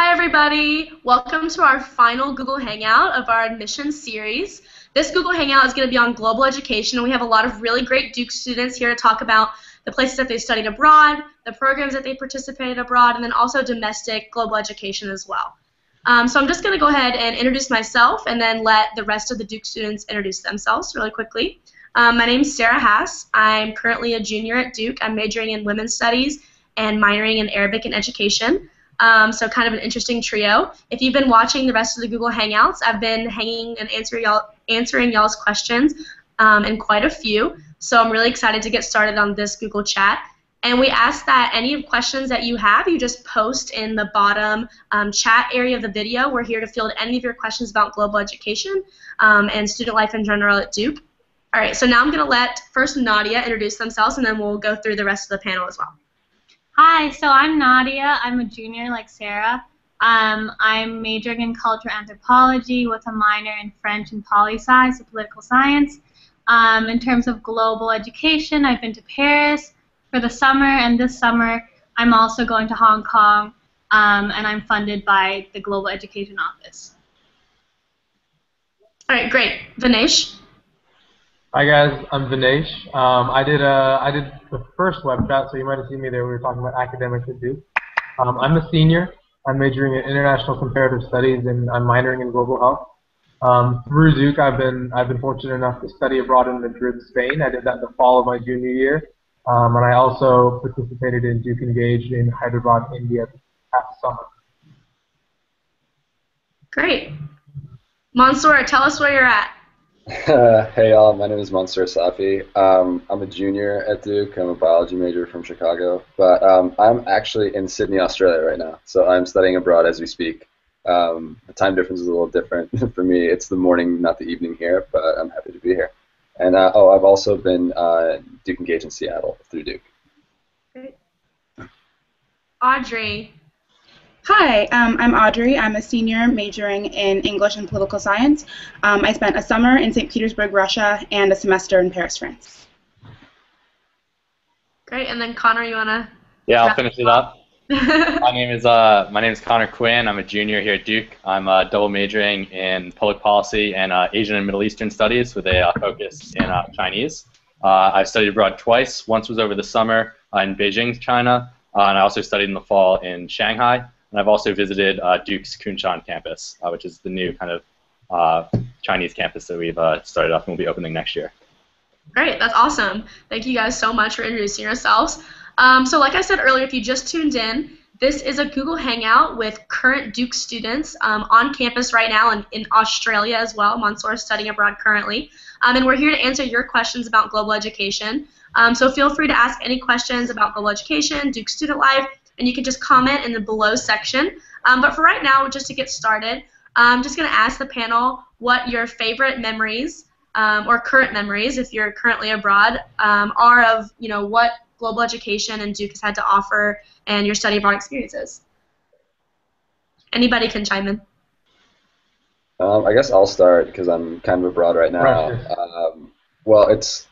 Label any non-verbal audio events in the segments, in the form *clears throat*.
Hi everybody! Welcome to our final Google Hangout of our admission series. This Google Hangout is going to be on global education and we have a lot of really great Duke students here to talk about the places that they studied abroad, the programs that they participated abroad, and then also domestic global education as well. Um, so I'm just going to go ahead and introduce myself and then let the rest of the Duke students introduce themselves really quickly. Um, my name is Sarah Haas. I'm currently a junior at Duke. I'm majoring in women's studies and minoring in Arabic and education. Um, so kind of an interesting trio. If you've been watching the rest of the Google Hangouts, I've been hanging and answering y'all answering y'all's questions um, and quite a few. So I'm really excited to get started on this Google Chat. And we ask that any questions that you have, you just post in the bottom um, chat area of the video. We're here to field any of your questions about global education um, and student life in general at Duke. All right, so now I'm going to let first Nadia introduce themselves, and then we'll go through the rest of the panel as well. Hi, so I'm Nadia. I'm a junior like Sarah. Um, I'm majoring in cultural anthropology with a minor in French and poli sci, so political science. Um, in terms of global education, I've been to Paris for the summer, and this summer I'm also going to Hong Kong, um, and I'm funded by the Global Education Office. All right, great. Vinesh? Hi guys, I'm Vinesh. Um, I did uh, I did the first web chat, so you might have seen me there. We were talking about academics at Duke. Um, I'm a senior. I'm majoring in international comparative studies, and I'm minoring in global health. Um, through Duke, I've been I've been fortunate enough to study abroad in Madrid, Spain. I did that in the fall of my junior year, um, and I also participated in Duke Engaged in Hyderabad, India, past summer. Great, Mansoor, tell us where you're at. *laughs* hey all, my name is Mansoor Safi. Um, I'm a junior at Duke. I'm a biology major from Chicago, but um, I'm actually in Sydney, Australia right now. So I'm studying abroad as we speak. Um, the time difference is a little different *laughs* for me. It's the morning, not the evening here, but I'm happy to be here. And uh, oh, I've also been uh, Duke engaged in Seattle through Duke. Great. Audrey, Hi, um, I'm Audrey. I'm a senior majoring in English and political science. Um, I spent a summer in St. Petersburg, Russia, and a semester in Paris, France. Great, and then Connor, you wanna? Yeah, I'll finish it up. my name is uh, my name is Connor Quinn. I'm a junior here at Duke. I'm uh, double majoring in public policy and uh, Asian and Middle Eastern studies with a uh, focus in uh, Chinese. Uh, I've studied abroad twice. Once was over the summer in Beijing, China, and I also studied in the fall in Shanghai. And I've also visited uh, Duke's Kunshan campus, uh, which is the new kind of uh, Chinese campus that we've started up and will be opening next year. Great, that's awesome. Thank you guys so much for introducing yourselves. Um, so like I said earlier, if you just tuned in, this is a Google Hangout with current Duke students um, on campus right now and in Australia as well. Mansoor is studying abroad currently. Um, and we're here to answer your questions about global education. Um, so feel free to ask any questions about global education, Duke student life, and you can just comment in the below section. Um, but for right now, just to get started, I'm just going to ask the panel what your favorite memories um, or current memories, if you're currently abroad, um, are of you know what global education and Duke has had to offer and your study abroad experiences. Anybody can chime in. Um, I guess I'll start because I'm kind of abroad right now. Right. Um, well, it's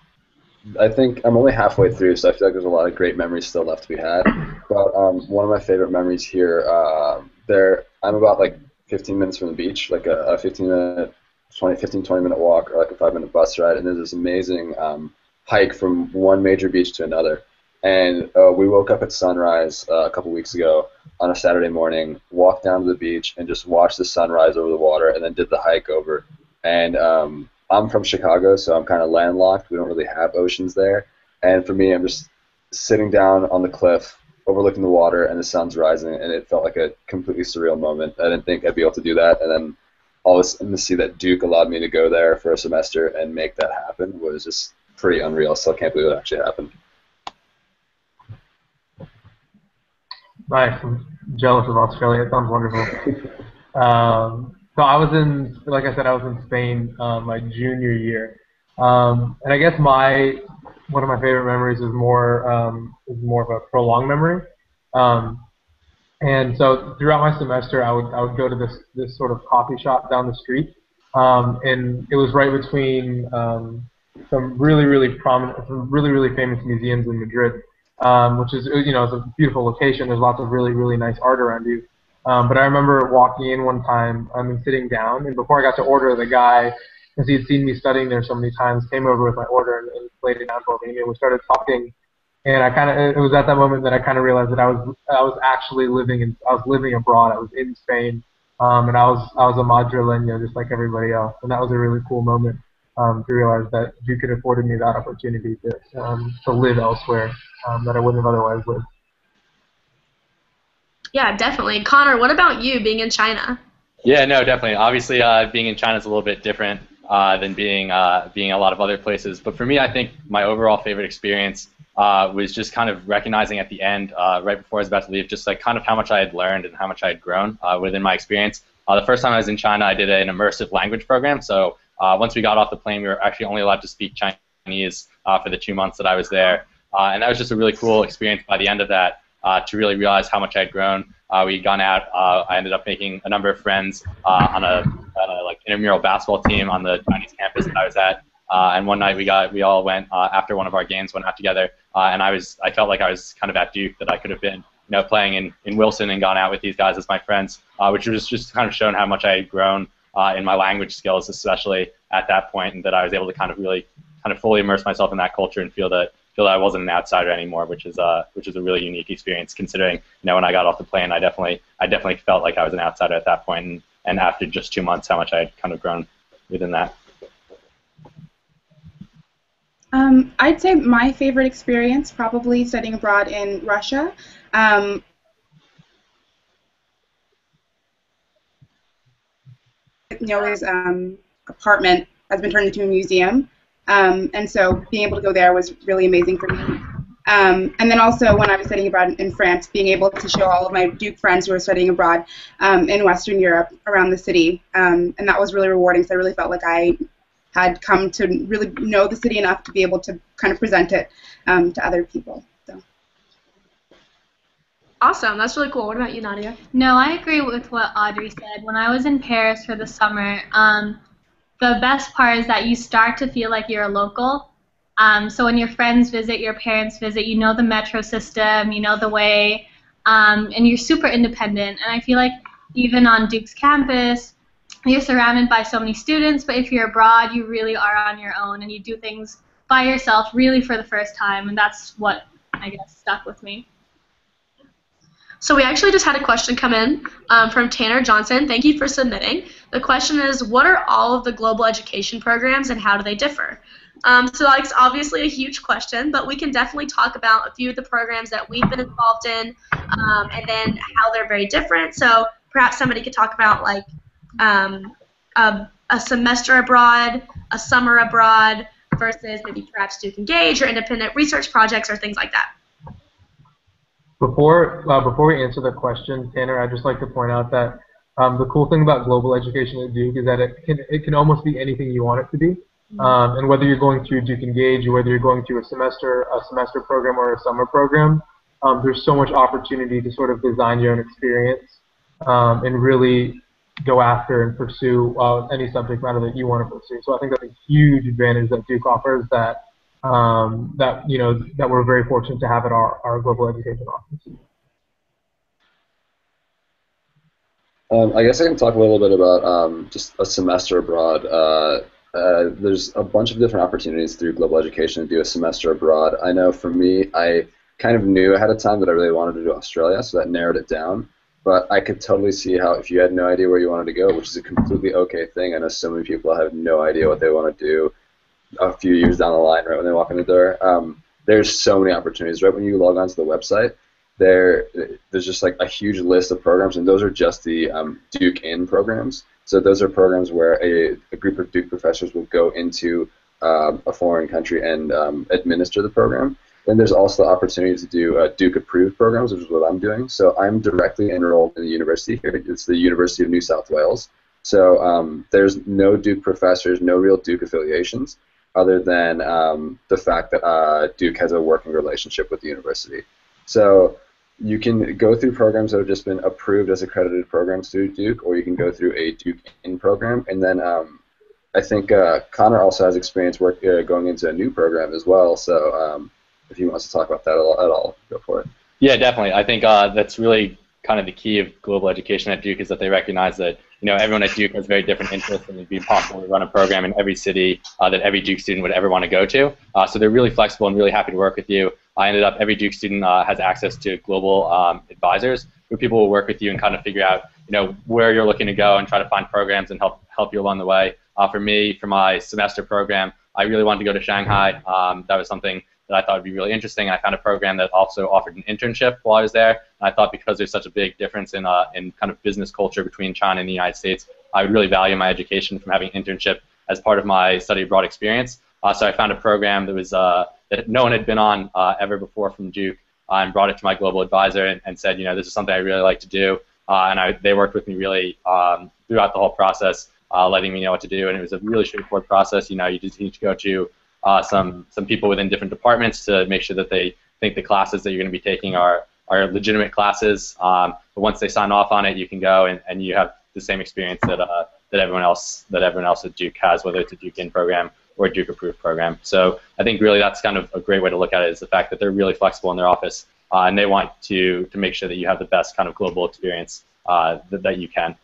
I think I'm only halfway through, so I feel like there's a lot of great memories still left to be had. *clears throat* But um, one of my favorite memories here, uh, there I'm about like 15 minutes from the beach, like a, a 15 minute, 20, 15, 20 minute walk, or like a five minute bus ride, and there's this amazing um, hike from one major beach to another. And uh, we woke up at sunrise uh, a couple weeks ago on a Saturday morning, walked down to the beach, and just watched the sunrise over the water, and then did the hike over. And um, I'm from Chicago, so I'm kind of landlocked. We don't really have oceans there. And for me, I'm just sitting down on the cliff, overlooking the water, and the sun's rising, and it felt like a completely surreal moment. I didn't think I'd be able to do that, and then all of a sudden to see that Duke allowed me to go there for a semester and make that happen was just pretty unreal. So I can't believe it actually happened. Nice. I'm jealous of Australia. It sounds wonderful. *laughs* um, so I was in, like I said, I was in Spain uh, my junior year, um, and I guess my one of my favorite memories is more um, is more of a prolonged memory. Um, and so throughout my semester, I would I would go to this this sort of coffee shop down the street, um, and it was right between um, some really really prominent, some really really famous museums in Madrid, um, which is you know it's a beautiful location. There's lots of really really nice art around you. Um, but I remember walking in one time um, and sitting down, and before I got to order, the guy, because he had seen me studying there so many times, came over with my order and, and laid it down for me, and we started talking. And I kind of, it was at that moment that I kind of realized that I was, I was actually living in, I was living abroad. I was in Spain, um, and I was, I was a madrileño just like everybody else, and that was a really cool moment um, to realize that Duke had afforded me that opportunity to, um, to live elsewhere um, that I wouldn't have otherwise lived. Yeah, definitely. Connor, what about you being in China? Yeah, no, definitely. Obviously, uh, being in China is a little bit different uh, than being uh, being a lot of other places. But for me, I think my overall favorite experience uh, was just kind of recognizing at the end, uh, right before I was about to leave, just like kind of how much I had learned and how much I had grown uh, within my experience. the first time I was in China, I did an immersive language program. So once we got off the plane, we were actually only allowed to speak Chinese for the two months that I was there, and that was just a really cool experience. By the end of that uh, to really realize how much I'd grown. Uh, we'd gone out. Uh, I ended up making a number of friends uh, on a, on, a, like intramural basketball team on the Chinese campus that I was at. Uh, and one night we got we all went uh, after one of our games went out together. and I was I felt like I was kind of at Duke that I could have been you know playing in, in Wilson and gone out with these guys as my friends, which was just kind of shown how much I had grown in my language skills, especially at that point, and that I was able to kind of really kind of fully immerse myself in that culture and feel that feel that I wasn't an outsider anymore, which is uh, which is a really unique experience. Considering you know when I got off the plane, I definitely I definitely felt like I was an outsider at that point, and, and after just two months, how much I had kind of grown within that. Um, I'd say my favorite experience probably studying abroad in Russia. Um, Noah's um, apartment has been turned into a museum, um, and so being able to go there was really amazing for me. Um, and then also when I was studying abroad in France, being able to show all of my Duke friends who were studying abroad um, in Western Europe around the city, um, and that was really rewarding. So I really felt like I had come to really know the city enough to be able to kind of present it um, to other people. So. Awesome, that's really cool. What about you, Nadia? No, I agree with what Audrey said. When I was in Paris for the summer, um, the best part is that you start to feel like you're a local. Um, so when your friends visit, your parents visit, you know the metro system, you know the way, um, and you're super independent. And I feel like even on Duke's campus, you're surrounded by so many students, but if you're abroad, you really are on your own and you do things by yourself really for the first time, and that's what I guess stuck with me. So we actually just had a question come in um, from Tanner Johnson. Thank you for submitting. The question is, what are all of the global education programs and how do they differ? Um, so that's obviously a huge question, but we can definitely talk about a few of the programs that we've been involved in um, and then how they're very different. So perhaps somebody could talk about like um, a, a semester abroad, a summer abroad, versus maybe perhaps Duke Engage or independent research projects or things like that. Before uh, before we answer the question, Tanner, I'd just like to point out that um, the cool thing about global education at Duke is that it can it can almost be anything you want it to be. Mm-hmm. Um, and whether you're going through Duke Engage or whether you're going through a semester a semester program or a summer program, um, there's so much opportunity to sort of design your own experience um, and really go after and pursue uh, any subject matter that you want to pursue. So I think that's a huge advantage that Duke offers that um, that you know that we're very fortunate to have at our, our global education office. Um, I guess I can talk a little bit about um, just a semester abroad. Uh, uh, there's a bunch of different opportunities through global education to do a semester abroad. I know for me, I kind of knew ahead of time that I really wanted to do Australia, so that narrowed it down. But I could totally see how if you had no idea where you wanted to go, which is a completely okay thing. I know so many people have no idea what they want to do a few years down the line, right when they walk in the door. Um, there's so many opportunities. Right when you log onto the website, there there's just like a huge list of programs, and those are just the um, Duke in programs. So those are programs where a, a group of Duke professors will go into um, a foreign country and um, administer the program. Then there's also the opportunity to do uh, Duke approved programs, which is what I'm doing. So I'm directly enrolled in the university here. It's the University of New South Wales. So um, there's no Duke professors, no real Duke affiliations, other than um, the fact that uh, Duke has a working relationship with the university. So you can go through programs that have just been approved as accredited programs through Duke, or you can go through a Duke in program. And then um, I think uh, Connor also has experience work uh, going into a new program as well. So um, if he wants to talk about that at all, at all, go for it. Yeah, definitely. I think uh, that's really kind of the key of global education at Duke is that they recognize that you know everyone at Duke has very different interests, and it'd be impossible to run a program in every city uh, that every Duke student would ever want to go to. Uh, so they're really flexible and really happy to work with you. I ended up every Duke student uh, has access to global um, advisors who people will work with you and kind of figure out you know where you're looking to go and try to find programs and help help you along the way. Uh, for me, for my semester program, I really wanted to go to Shanghai. Um, that was something that I thought would be really interesting. I found a program that also offered an internship while I was there. And I thought because there's such a big difference in, uh, in kind of business culture between China and the United States, I would really value my education from having an internship as part of my study abroad experience. Uh, so I found a program that was uh, that no one had been on uh, ever before from Duke, uh, and brought it to my global advisor and, and, said, you know, this is something I really like to do. Uh, and I, they worked with me really um, throughout the whole process, letting me know what to do. And it was a really straightforward process. You know, you just need to go to uh, some some people within different departments to make sure that they think the classes that you're going to be taking are are legitimate classes. Um, but once they sign off on it, you can go and, and you have the same experience that uh, that everyone else that everyone else at Duke has, whether it's a Duke in program or a Duke approved program. So I think really that's kind of a great way to look at it is the fact that they're really flexible in their office uh, and they want to to make sure that you have the best kind of global experience uh, that, that you can.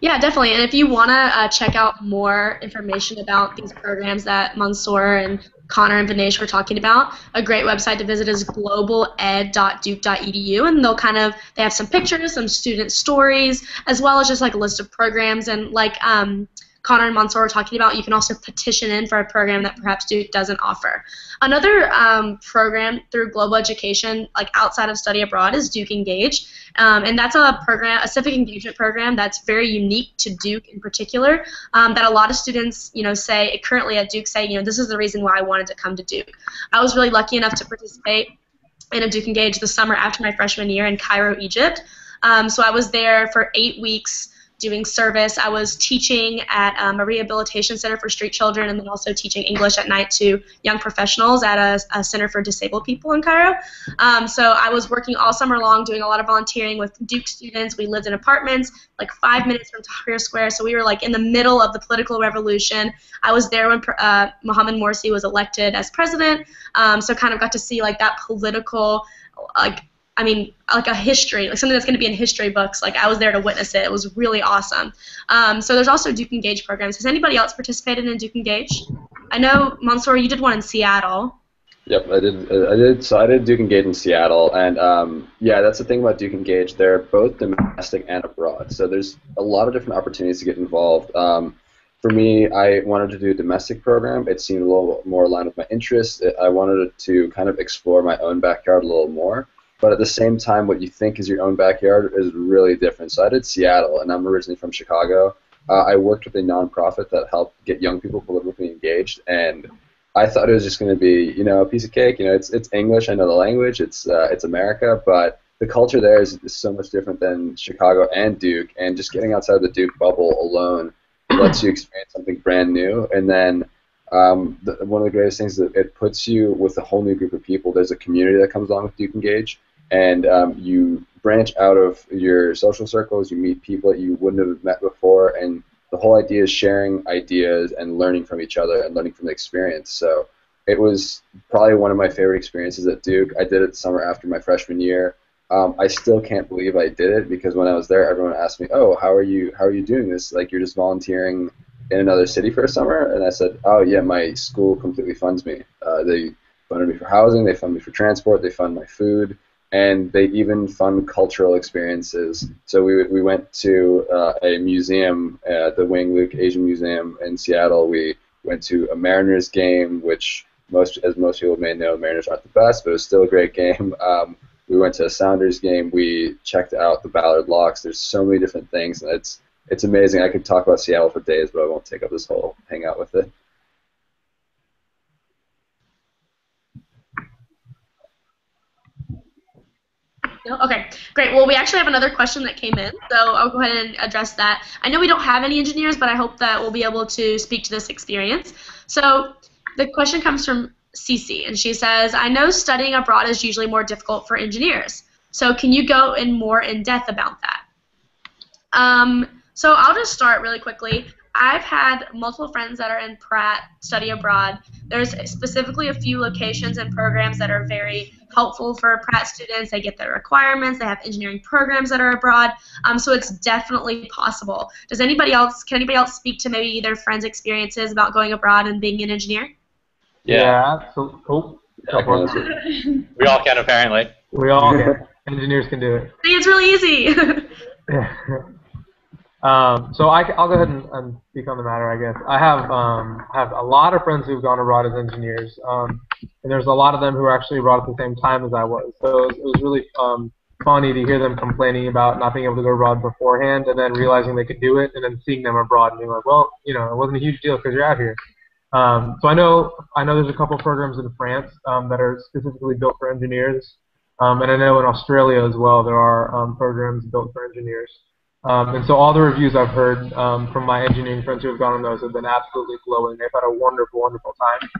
Yeah, definitely. And if you want to uh, check out more information about these programs that Mansoor and Connor and Vinesh were talking about, a great website to visit is globaled.duke.edu, and they'll kind of they have some pictures, some student stories, as well as just like a list of programs and like um, Connor and Mansoor were talking about, you can also petition in for a program that perhaps Duke doesn't offer. Another um, program through global education, like outside of study abroad, is Duke Engage, um, and that's a program, a civic engagement program that's very unique to Duke in particular. Um, that a lot of students, you know, say currently at Duke say, you know, this is the reason why I wanted to come to Duke. I was really lucky enough to participate in a Duke Engage the summer after my freshman year in Cairo, Egypt. Um, so I was there for eight weeks doing service. I was teaching at um, a rehabilitation center for street children and then also teaching English at night to young professionals at a, a center for disabled people in Cairo. Um, so I was working all summer long doing a lot of volunteering with Duke students. We lived in apartments like five minutes from Tahrir Square, so we were like in the middle of the political revolution. I was there when uh, Mohammed Morsi was elected as president, um, so kind of got to see like that political like I mean, like a history, like something that's going to be in history books. Like I was there to witness it. It was really awesome. Um, so there's also Duke Engage programs. Has anybody else participated in Duke Engage? I know Mansoor, you did one in Seattle. Yep, I did. I did. So I did Duke Engage in Seattle, and um, yeah, that's the thing about Duke Engage. They're both domestic and abroad, so there's a lot of different opportunities to get involved. Um, for me, I wanted to do a domestic program. It seemed a little more aligned with my interests. I wanted to kind of explore my own backyard a little more but at the same time, what you think is your own backyard is really different. So I did Seattle, and I'm originally from Chicago. Uh, I worked with a nonprofit that helped get young people politically engaged, and I thought it was just going to be, you know, a piece of cake. You know, it's it's English. I know the language. It's uh, it's America, but the culture there is, is so much different than Chicago and Duke. And just getting outside of the Duke bubble alone *clears throat* lets you experience something brand new. And then um, the, one of the greatest things is that it puts you with a whole new group of people. There's a community that comes along with Duke Engage, and um, you branch out of your social circles. You meet people that you wouldn't have met before, and the whole idea is sharing ideas and learning from each other and learning from the experience. So it was probably one of my favorite experiences at Duke. I did it the summer after my freshman year. Um, I still can't believe I did it because when I was there, everyone asked me, "Oh, how are you? How are you doing this? Like you're just volunteering in another city for a summer?" And I said, "Oh yeah, my school completely funds me. Uh, they funded me for housing, they fund me for transport, they fund my food." And they even fund cultural experiences. So we, we went to uh, a museum, uh, the Wing Luke Asian Museum in Seattle. We went to a Mariners game, which most, as most people may know, Mariners aren't the best, but it was still a great *laughs* game. Um, we went to a Sounders game. We checked out the Ballard Locks. There's so many different things, and it's it's amazing. I could talk about Seattle for days, but I won't take up this whole hangout with it. Okay, great. Well, we actually have another question that came in, so I'll go ahead and address that. I know we don't have any engineers, but I hope that we'll be able to speak to this experience. So the question comes from Cece, and she says, I know studying abroad is usually more difficult for engineers. So can you go in more in depth about that? Um, so I'll just start really quickly. I've had multiple friends that are in Pratt study abroad. There's specifically a few locations and programs that are very helpful for Pratt students. They get their requirements. They have engineering programs that are abroad. Um, so it's definitely possible. Does anybody else? Can anybody else speak to maybe their friends' experiences about going abroad and being an engineer? Yeah. yeah so, oh, we all can apparently. We all can. Engineers can do it. See, it's really easy. *laughs* Um, so I, will go ahead and, and, speak on the matter, I guess. I have um, have a lot of friends who've gone abroad as engineers, um, and there's a lot of them who are actually abroad at the same time as I was. So it was, it was really um, funny to hear them complaining about not being able to go abroad beforehand, and then realizing they could do it, and then seeing them abroad and being like, well, you know, it wasn't a huge deal because you're out here. Um, so I know I know there's a couple programs in France um, that are specifically built for engineers, and I know in Australia as well there are programs built for engineers. Um, and so all the reviews I've heard um, from my engineering friends who have gone on those have been absolutely glowing. They've had a wonderful, wonderful time.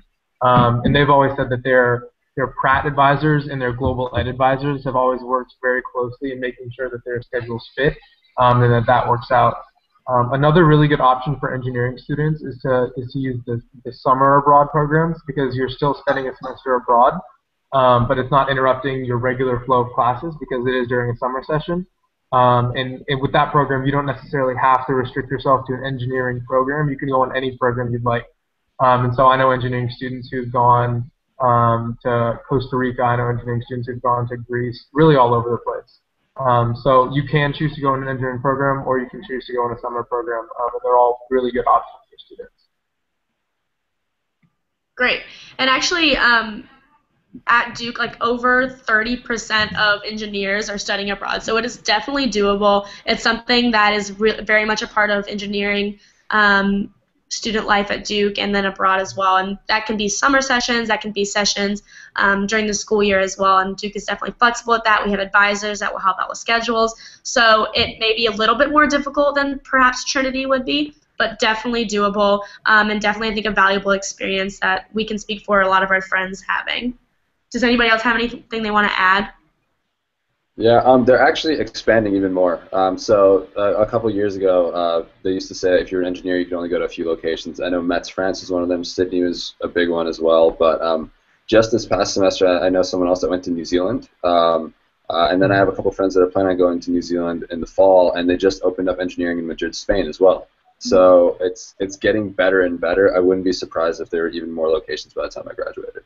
Um, and they've always said that their their Pratt advisors and their global ed advisors have always worked very closely in making sure that their schedules fit um, and that that works out. Um, another really good option for engineering students is to is to use the, the summer abroad programs because you're still spending a semester abroad, um, but it's not interrupting your regular flow of classes because it is during a summer session. Um, and, and, with that program, you don't necessarily have to restrict yourself to an engineering program. You can go on any program you'd like. Um, and so I know engineering students who've gone um, to Costa Rica. I know engineering students who've gone to Greece, really all over the place. Um, so you can choose to go in an engineering program, or you can choose to go in a summer program. Um, and they're all really good options for students. Great. And actually, um, at Duke, like over 30% of engineers are studying abroad. So it is definitely doable. It's something that is re- very much a part of engineering um, student life at Duke and then abroad as well. And that can be summer sessions, that can be sessions um, during the school year as well. And Duke is definitely flexible at that. We have advisors that will help out with schedules. So it may be a little bit more difficult than perhaps Trinity would be, but definitely doable um, and definitely, I think, a valuable experience that we can speak for a lot of our friends having. Does anybody else have anything they want to add? Yeah, um, they're actually expanding even more. Um, so uh, a couple years ago, uh, they used to say if you're an engineer, you can only go to a few locations. I know Metz, France is one of them. Sydney was a big one as well. But um, just this past semester, I know someone else that went to New Zealand. Um, uh, and then I have a couple friends that are planning on going to New Zealand in the fall, and they just opened up engineering in Madrid, Spain as well. So it's it's getting better and better. I wouldn't be surprised if there were even more locations by the time I graduated.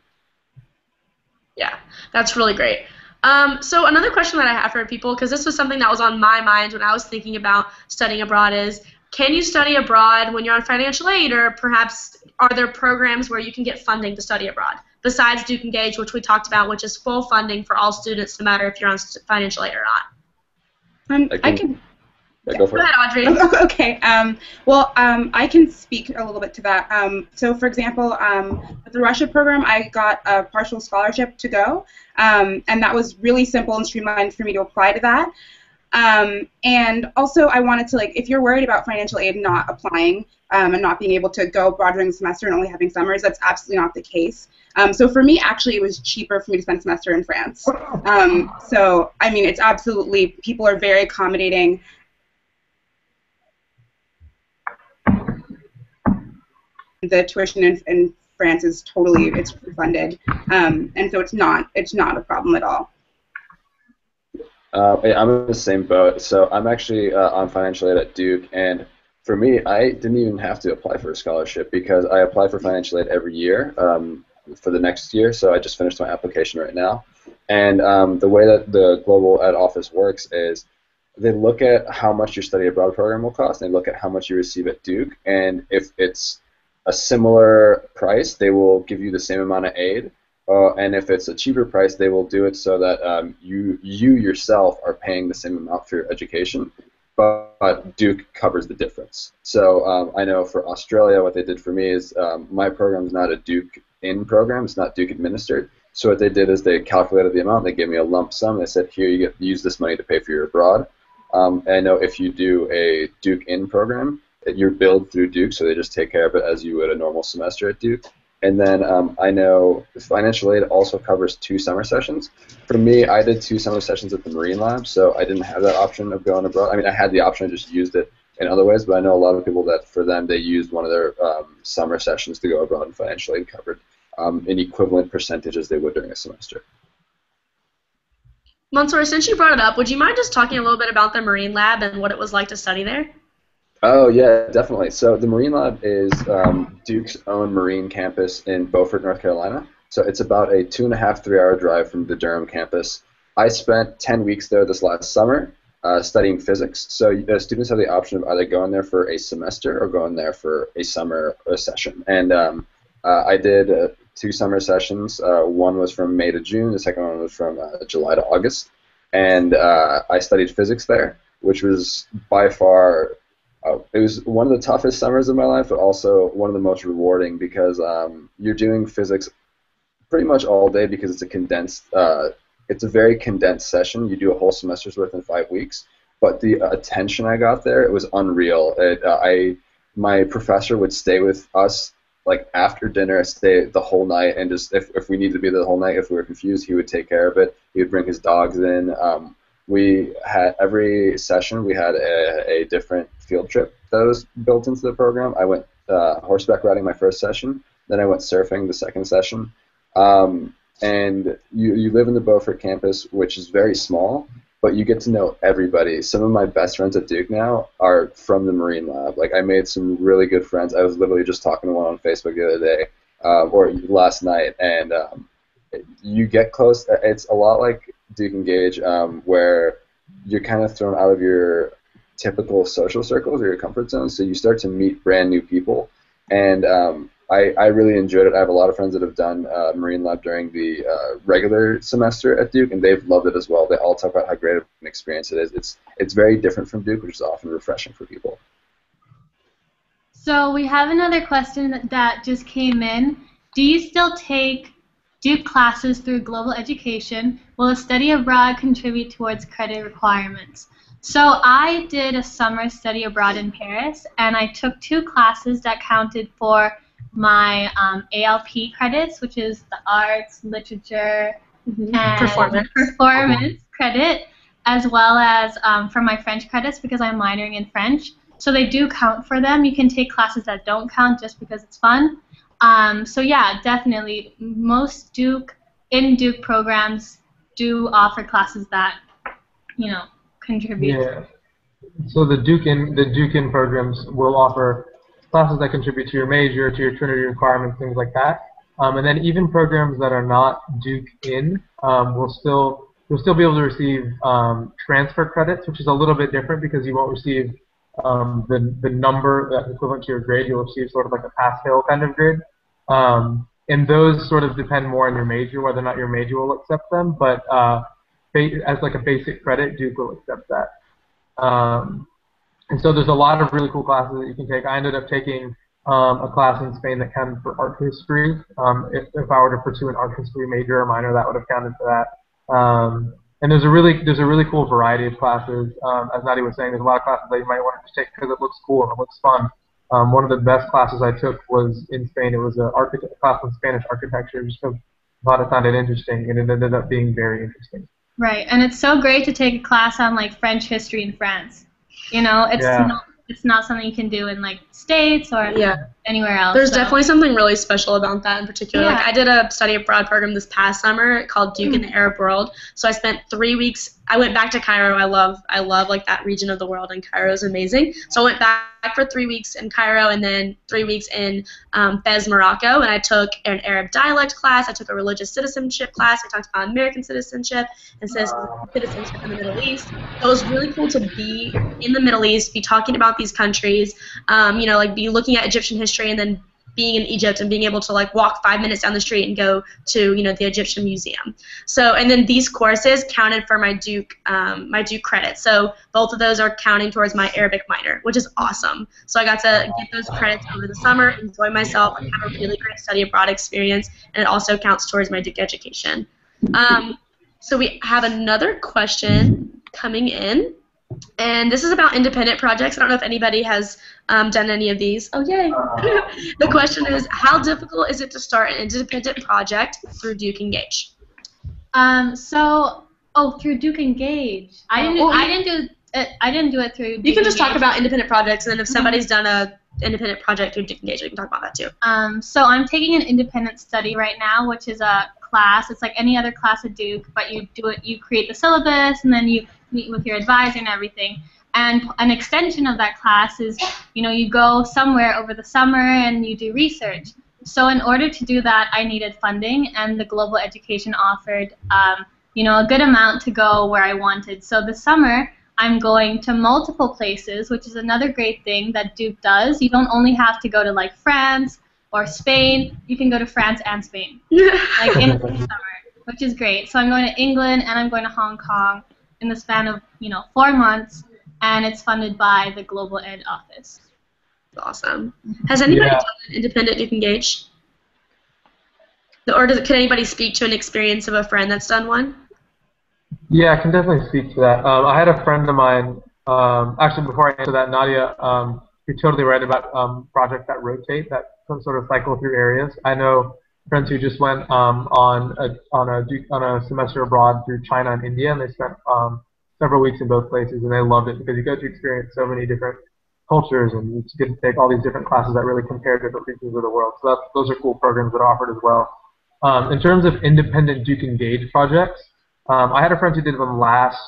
Yeah, that's really great. Um, so another question that I have for people, because this was something that was on my mind when I was thinking about studying abroad, is can you study abroad when you're on financial aid, or perhaps are there programs where you can get funding to study abroad besides Duke Engage, which we talked about, which is full funding for all students, no matter if you're on financial aid or not? Um, I, can, I can yeah, go for go it. ahead, Audrey. *laughs* okay. Um, well, um, I can speak a little bit to that. Um, so, for example, um, with the Russia program, I got a partial scholarship to go, um, and that was really simple and streamlined for me to apply to that. Um, and also, I wanted to like, if you're worried about financial aid not applying um, and not being able to go abroad during the semester and only having summers, that's absolutely not the case. Um, so for me, actually, it was cheaper for me to spend a semester in France. *laughs* Um, so I mean, it's absolutely people are very accommodating. The tuition in, in France is totally it's funded, um, and so it's not it's not a problem at all. Uh, I'm in the same boat. So I'm actually uh, on financial aid at Duke, and for me, I didn't even have to apply for a scholarship because I apply for financial aid every year um, for the next year. So I just finished my application right now, and um, the way that the global ed office works is they look at how much your study abroad program will cost. They look at how much you receive at Duke, and if it's a similar price, they will give you the same amount of aid. Uh, and if it's a cheaper price, they will do it so that um, you you yourself are paying the same amount for your education, but, but Duke covers the difference. So um, I know for Australia, what they did for me is um, my program is not a Duke in program; it's not Duke administered. So what they did is they calculated the amount. They gave me a lump sum. They said, here you get use this money to pay for your abroad. Um, I know if you do a Duke in program, you're billed through Duke, so they just take care of it as you would a normal semester at Duke. And then um, I know financial aid also covers two summer sessions. For me, I did two summer sessions at the Marine Lab, so I didn't have that option of going abroad. I mean, I had the option, I just used it in other ways, but I know a lot of people that for them they used one of their um, summer sessions to go abroad and financial aid covered um, an equivalent percentage as they would during a semester. Mansoor, since you brought it up, would you mind just talking a little bit about the Marine Lab and what it was like to study there? Oh yeah, definitely. So the Marine Lab is um, Duke's own Marine campus in Beaufort, North Carolina. So it's about a two and a half, three hour drive from the Durham campus. I spent 10 weeks there this last summer uh, studying physics. So uh, students have the option of either going there for a semester or going there for a summer a session. And um, uh, I did uh, two summer sessions. Uh, one was from May to June. The second one was from uh, July to August. And I studied physics there, which was by far uh, it was one of the toughest summers of my life, but also one of the most rewarding because um, you're doing physics pretty much all day because it's a condensed, uh, it's a very condensed session. You do a whole semester's worth in five weeks. But the attention I got there, it was unreal. It, uh, I, my professor would stay with us like after dinner, stay the whole night, and just if, if we needed to be there the whole night, if we were confused, he would take care of it. He would bring his dogs in. Um, we had every session we had a, a different field trip that was built into the program. I went uh, horseback riding my first session, then I went surfing the second session. Um, and you, you live in the Beaufort campus, which is very small, but you get to know everybody. Some of my best friends at Duke now are from the Marine Lab. Like I made some really good friends. I was literally just talking to one on Facebook the other day, uh, or last night, and um, you get close. It's a lot like Duke Engage, um, where you're kind of thrown out of your typical social circles or your comfort zone. So you start to meet brand new people, and um, I, I really enjoyed it. I have a lot of friends that have done uh, Marine Lab during the uh, regular semester at Duke, and they've loved it as well. They all talk about how great of an experience it is. It's it's very different from Duke, which is often refreshing for people. So we have another question that, that just came in. Do you still take Duke classes through global education? Will a study abroad contribute towards credit requirements? So I did a summer study abroad in Paris, and I took two classes that counted for my um, ALP credits, which is the arts, literature, mm-hmm. and performance, performance credit, as well as um, for my French credits because I'm minoring in French. So they do count for them. You can take classes that don't count just because it's fun. Um, so yeah, definitely, most Duke in Duke programs do offer classes that you know contribute. Yeah. So the Duke in the Duke in programs will offer classes that contribute to your major, to your Trinity requirements, things like that. Um, and then even programs that are not Duke in um, will still you'll still be able to receive um, transfer credits, which is a little bit different because you won't receive um, the the number that's equivalent to your grade. You'll receive sort of like a pass-fail kind of grade. Um, and those sort of depend more on your major, whether or not your major will accept them. But uh, as like a basic credit, Duke will accept that. Um, and so there's a lot of really cool classes that you can take. I ended up taking um, a class in Spain that counted for art history. Um, if, if I were to pursue an art history major or minor, that would have counted for that. Um, and there's a really there's a really cool variety of classes. Um, as Nadia was saying, there's a lot of classes that you might want to take because it looks cool and it looks fun. Um, one of the best classes I took was in Spain. It was a class in Spanish architecture, just because I thought it sounded interesting, and it ended up being very interesting. Right, and it's so great to take a class on like French history in France. You know, it's yeah. not it's not something you can do in like states or yeah. anywhere else. There's so. definitely something really special about that in particular. Yeah. Like I did a study abroad program this past summer called Duke mm. in the Arab World. So I spent three weeks. I went back to Cairo. I love I love like that region of the world, and Cairo is amazing. So I went back for three weeks in Cairo and then three weeks in um, Fez, Morocco, and I took an Arab dialect class. I took a religious citizenship class. I talked about American citizenship and citizenship in the Middle East. So it was really cool to be in the Middle East, be talking about these countries, um, you know, like be looking at Egyptian history and then being in Egypt and being able to like walk five minutes down the street and go to you know the Egyptian Museum. So and then these courses counted for my Duke um, my Duke credit. So both of those are counting towards my Arabic minor, which is awesome. So I got to get those credits over the summer, enjoy myself, and have a really great study abroad experience, and it also counts towards my Duke education. Um, so we have another question coming in. And this is about independent projects. I don't know if anybody has um, done any of these. Oh, yay. *laughs* the question is, how difficult is it to start an independent project through Duke Engage? Um, so, oh, through Duke Engage. I didn't do, I didn't do it, I didn't do it through. You can just talk about independent projects, and then if Mm-hmm. somebody's done a independent project through Duke Engage, we can talk about that too. Um, so I'm taking an independent study right now, which is a class. It's like any other class at Duke, but you do it. You create the syllabus, and then you meet with your advisor and everything. And an extension of that class is, you know, you go somewhere over the summer and you do research. So in order to do that, I needed funding, and the Global Education offered, um, you know, a good amount to go where I wanted. So this summer, I'm going to multiple places, which is another great thing that Duke does. You don't only have to go to like France or Spain. You can go to France and Spain, *laughs* like in the summer, which is great. So I'm going to England and I'm going to Hong Kong in the span of you know four months, and it's funded by the Global Ed Office. awesome. Has anybody Yeah. done an independent Duke Engage? Or does, can anybody speak to an experience of a friend that's done one? Yeah, I can definitely speak to that. Um, I had a friend of mine. Um, actually, before I answer that, Nadia, um, you're totally right about um, projects that rotate, that some sort of cycle through areas. I know friends who just went um, on a on a on a semester abroad through China and India, and they spent um, several weeks in both places, and they loved it because you get to experience so many different cultures, and you get to take all these different classes that really compare different regions of the world. So that's, those are cool programs that are offered as well. Um, in terms of independent Duke Engage projects, um, I had a friend who did one last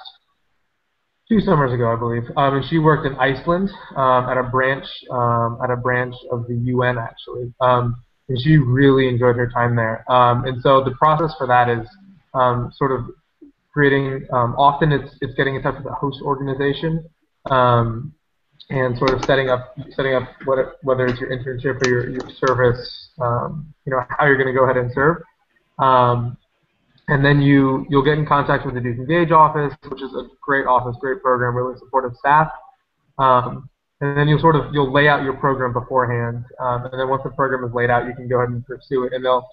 two summers ago, I believe, um, and she worked in Iceland um, at a branch um, at a branch of the UN actually, um, and she really enjoyed her time there. Um, and so the process for that is um, sort of creating. Um, often it's it's getting in touch with a host organization. Um, and sort of setting up setting up what whether it's your internship or your, your service, um, you know how you're going to go ahead and serve. Um, and then you you'll get in contact with the Duke Engage office, which is a great office, great program, really supportive staff. Um, and then you'll sort of you'll lay out your program beforehand, um, and then once the program is laid out, you can go ahead and pursue it, and they'll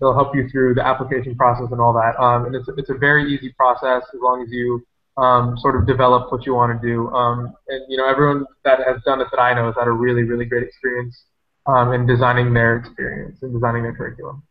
they'll help you through the application process and all that. Um, and it's it's a very easy process as long as you um, sort of develop what you want to do. Um, and you know everyone that has done it that I know has had a really really great experience um, in designing their experience and designing their curriculum.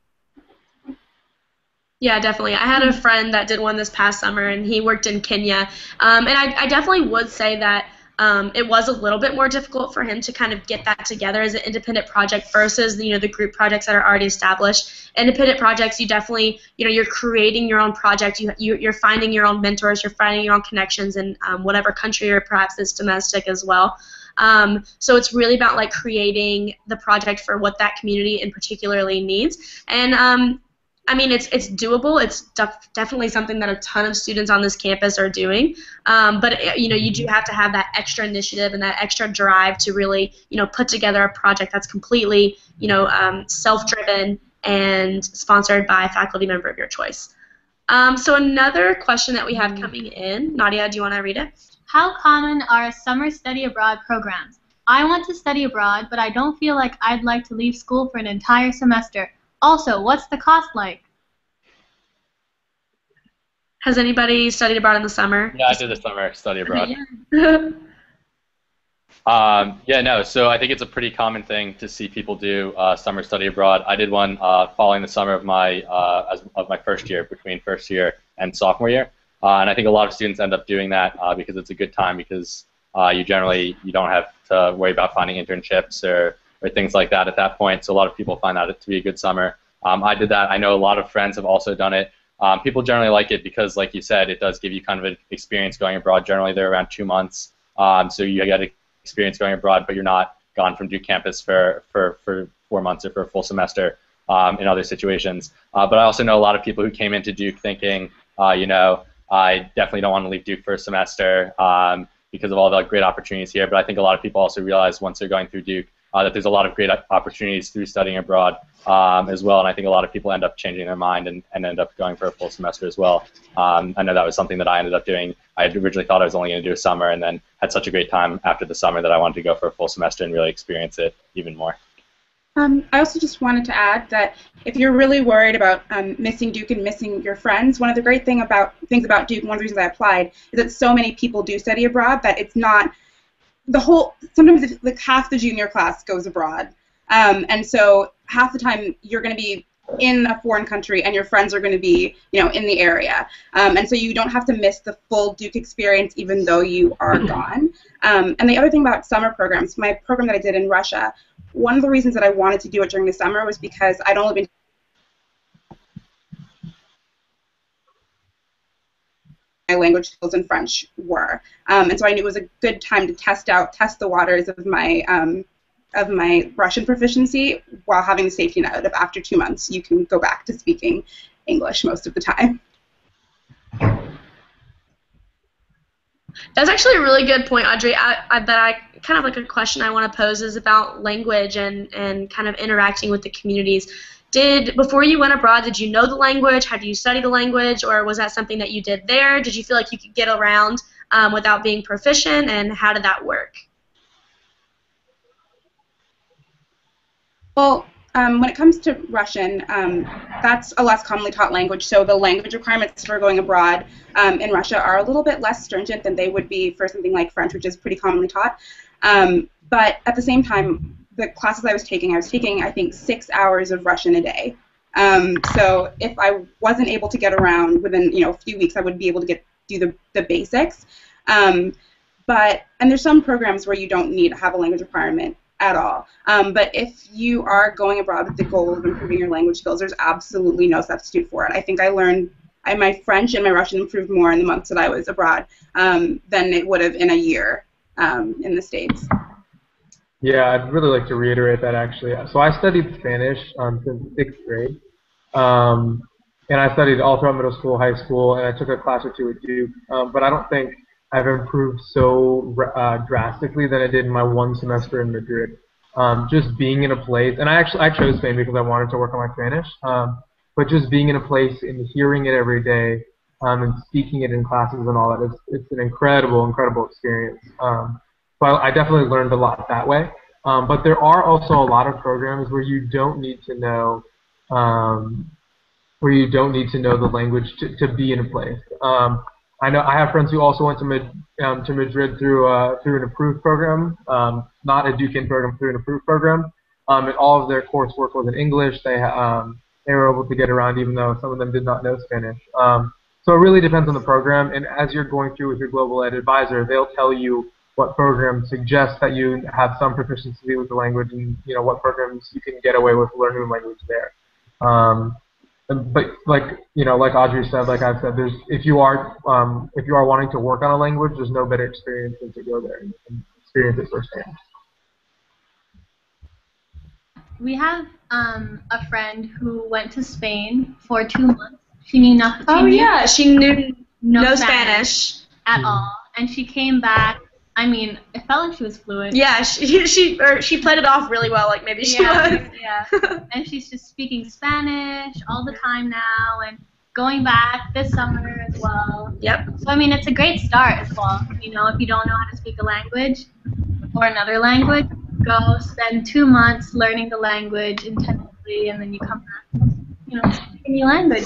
Yeah, definitely. I had a friend that did one this past summer, and he worked in Kenya. Um, and I, I definitely would say that um, it was a little bit more difficult for him to kind of get that together as an independent project versus you know the group projects that are already established. Independent projects, you definitely you know you're creating your own project. You, you you're finding your own mentors. You're finding your own connections in um, whatever country or perhaps it's domestic as well. Um, so it's really about like creating the project for what that community in particularly needs. And um, I mean, it's it's doable. It's def- definitely something that a ton of students on this campus are doing. Um, but uh, you know, you do have to have that extra initiative and that extra drive to really, you know, put together a project that's completely, you know, um, self-driven and sponsored by a faculty member of your choice. Um, so another question that we have coming in, Nadia, do you want to read it? How common are summer study abroad programs? I want to study abroad, but I don't feel like I'd like to leave school for an entire semester. Also, what's the cost like? Has anybody studied abroad in the summer? Yeah, I did the summer study abroad. *laughs* Yeah. Um, yeah, no. So I think it's a pretty common thing to see people do uh, summer study abroad. I did one uh, following the summer of my uh, as, of my first year, between first year and sophomore year, uh, and I think a lot of students end up doing that uh, because it's a good time because uh, you generally you don't have to worry about finding internships or or things like that at that point. So a lot of people find that to be a good summer. Um, I did that. I know a lot of friends have also done it. Um, people generally like it because, like you said, it does give you kind of an experience going abroad. Generally, they're around two months, um, so you get experience going abroad, but you're not gone from Duke campus for, for, for four months or for a full semester um, in other situations. Uh, but I also know a lot of people who came into Duke thinking, uh, you know, I definitely don't want to leave Duke for a semester um, because of all the great opportunities here. But I think a lot of people also realize once they're going through Duke uh, that there's a lot of great opportunities through studying abroad um, as well. And I think a lot of people end up changing their mind and, and end up going for a full semester as well. Um, I know that was something that I ended up doing. I had originally thought I was only going to do a summer and then had such a great time after the summer that I wanted to go for a full semester and really experience it even more. Um, I also just wanted to add that if you're really worried about um, missing Duke and missing your friends, one of the great thing about things about Duke, one of the reasons I applied, is that so many people do study abroad that it's not the whole. Sometimes like half the junior class goes abroad, um, and so half the time you're going to be in a foreign country and your friends are going to be you know in the area. Um, and so you don't have to miss the full duke experience even though you are gone. Um, and the other thing about summer programs my program that i did in russia one of the reasons that i wanted to do it during the summer was because i'd only been language skills in French were. Um, and so I knew it was a good time to test out, test the waters of my um, of my Russian proficiency while having the safety net of after two months you can go back to speaking English most of the time. That's actually a really good point, Audrey. I, I, that I kind of like a question I want to pose is about language and, and kind of interacting with the communities. Did before you went abroad, did you know the language? How did you study the language, or was that something that you did there? Did you feel like you could get around um, without being proficient, and how did that work? Well, um, when it comes to Russian, um, that's a less commonly taught language, so the language requirements for going abroad um, in Russia are a little bit less stringent than they would be for something like French, which is pretty commonly taught. Um, but at the same time, the classes I was taking, I was taking, I think, six hours of Russian a day. Um, so if I wasn't able to get around within, you know, a few weeks, I would be able to get do the, the basics. Um, but and there's some programs where you don't need to have a language requirement at all. Um, but if you are going abroad with the goal of improving your language skills, there's absolutely no substitute for it. I think I learned I, my French and my Russian improved more in the months that I was abroad um, than it would have in a year um, in the States. Yeah, I'd really like to reiterate that actually. So I studied Spanish um, since sixth grade. Um, and I studied all throughout middle school, high school, and I took a class or two at Duke. Um, but I don't think I've improved so uh, drastically than I did in my one semester in Madrid. Um, just being in a place, and I actually I chose Spain because I wanted to work on my Spanish. Um, but just being in a place and hearing it every day um, and speaking it in classes and all that is it's an incredible, incredible experience. So I, I definitely learned a lot that way. Um, but there are also a lot of programs where you don't need to know um, where you don't need to know the language to, to be in a place. Um, I know I have friends who also went to um, to Madrid through uh, through an approved program, um, not a Duke program, through an approved program, um, and all of their coursework was in English. They um, they were able to get around even though some of them did not know Spanish. Um, so it really depends on the program, and as you're going through with your global ed advisor, they'll tell you what programs suggest that you have some proficiency with the language, and you know what programs you can get away with learning the language there. Um, but like you know, like Audrey said, like I've said, there's if you are um, if you are wanting to work on a language, there's no better experience than to go there and, and experience it firsthand. We have um, a friend who went to Spain for two months. She knew nothing. Oh yeah, she knew no, no Spanish. Spanish at mm. all, and she came back I mean, it felt like she was fluent. Yeah, she *laughs* she or she played it off really well, like maybe she yeah, was. Yeah, *laughs* and she's just speaking Spanish all the time now, and going back this summer as well. Yep. So I mean, it's a great start as well. You know, if you don't know how to speak a language or another language, go spend two months learning the language intensively, and then you come back, you know, speaking new language.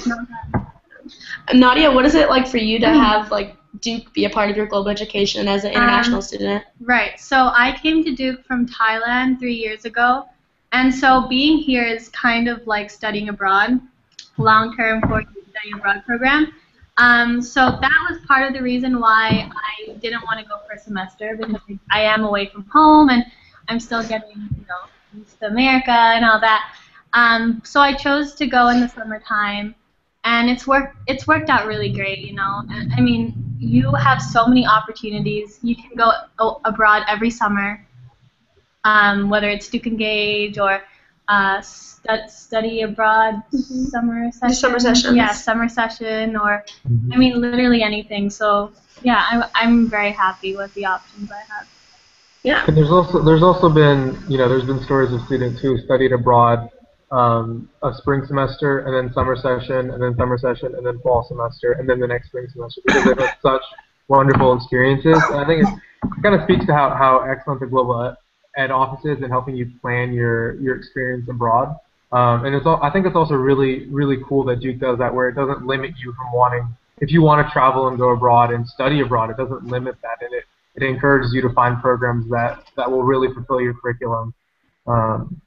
Nadia, what is it like for you to hmm. have like Duke be a part of your global education as an international um, student? Right. So I came to Duke from Thailand three years ago, and so being here is kind of like studying abroad, long-term for study abroad program. Um, so that was part of the reason why I didn't want to go for a semester because I am away from home and I'm still getting, you know, used to America and all that. Um, so I chose to go in the summertime and it's worked it's worked out really great you know? I mean you have so many opportunities. You can go abroad every summer um, whether it's duke engage or uh, stu- study abroad mm-hmm. summer session. summer session yeah summer session or mm-hmm. i mean literally anything. So yeah I'm, I'm very happy with the options i have. Yeah. And there's also there's also been you know there's been stories of students who studied abroad um, a spring semester, and then summer session, and then summer session, and then fall semester, and then the next spring semester because they've had such wonderful experiences. And I think it kind of speaks to how, how excellent the global ed office is in helping you plan your, your experience abroad. Um, and it's all, I think it's also really really cool that Duke does that, where it doesn't limit you from wanting. If you want to travel and go abroad and study abroad, it doesn't limit that, and it, it encourages you to find programs that, that will really fulfill your curriculum. Um,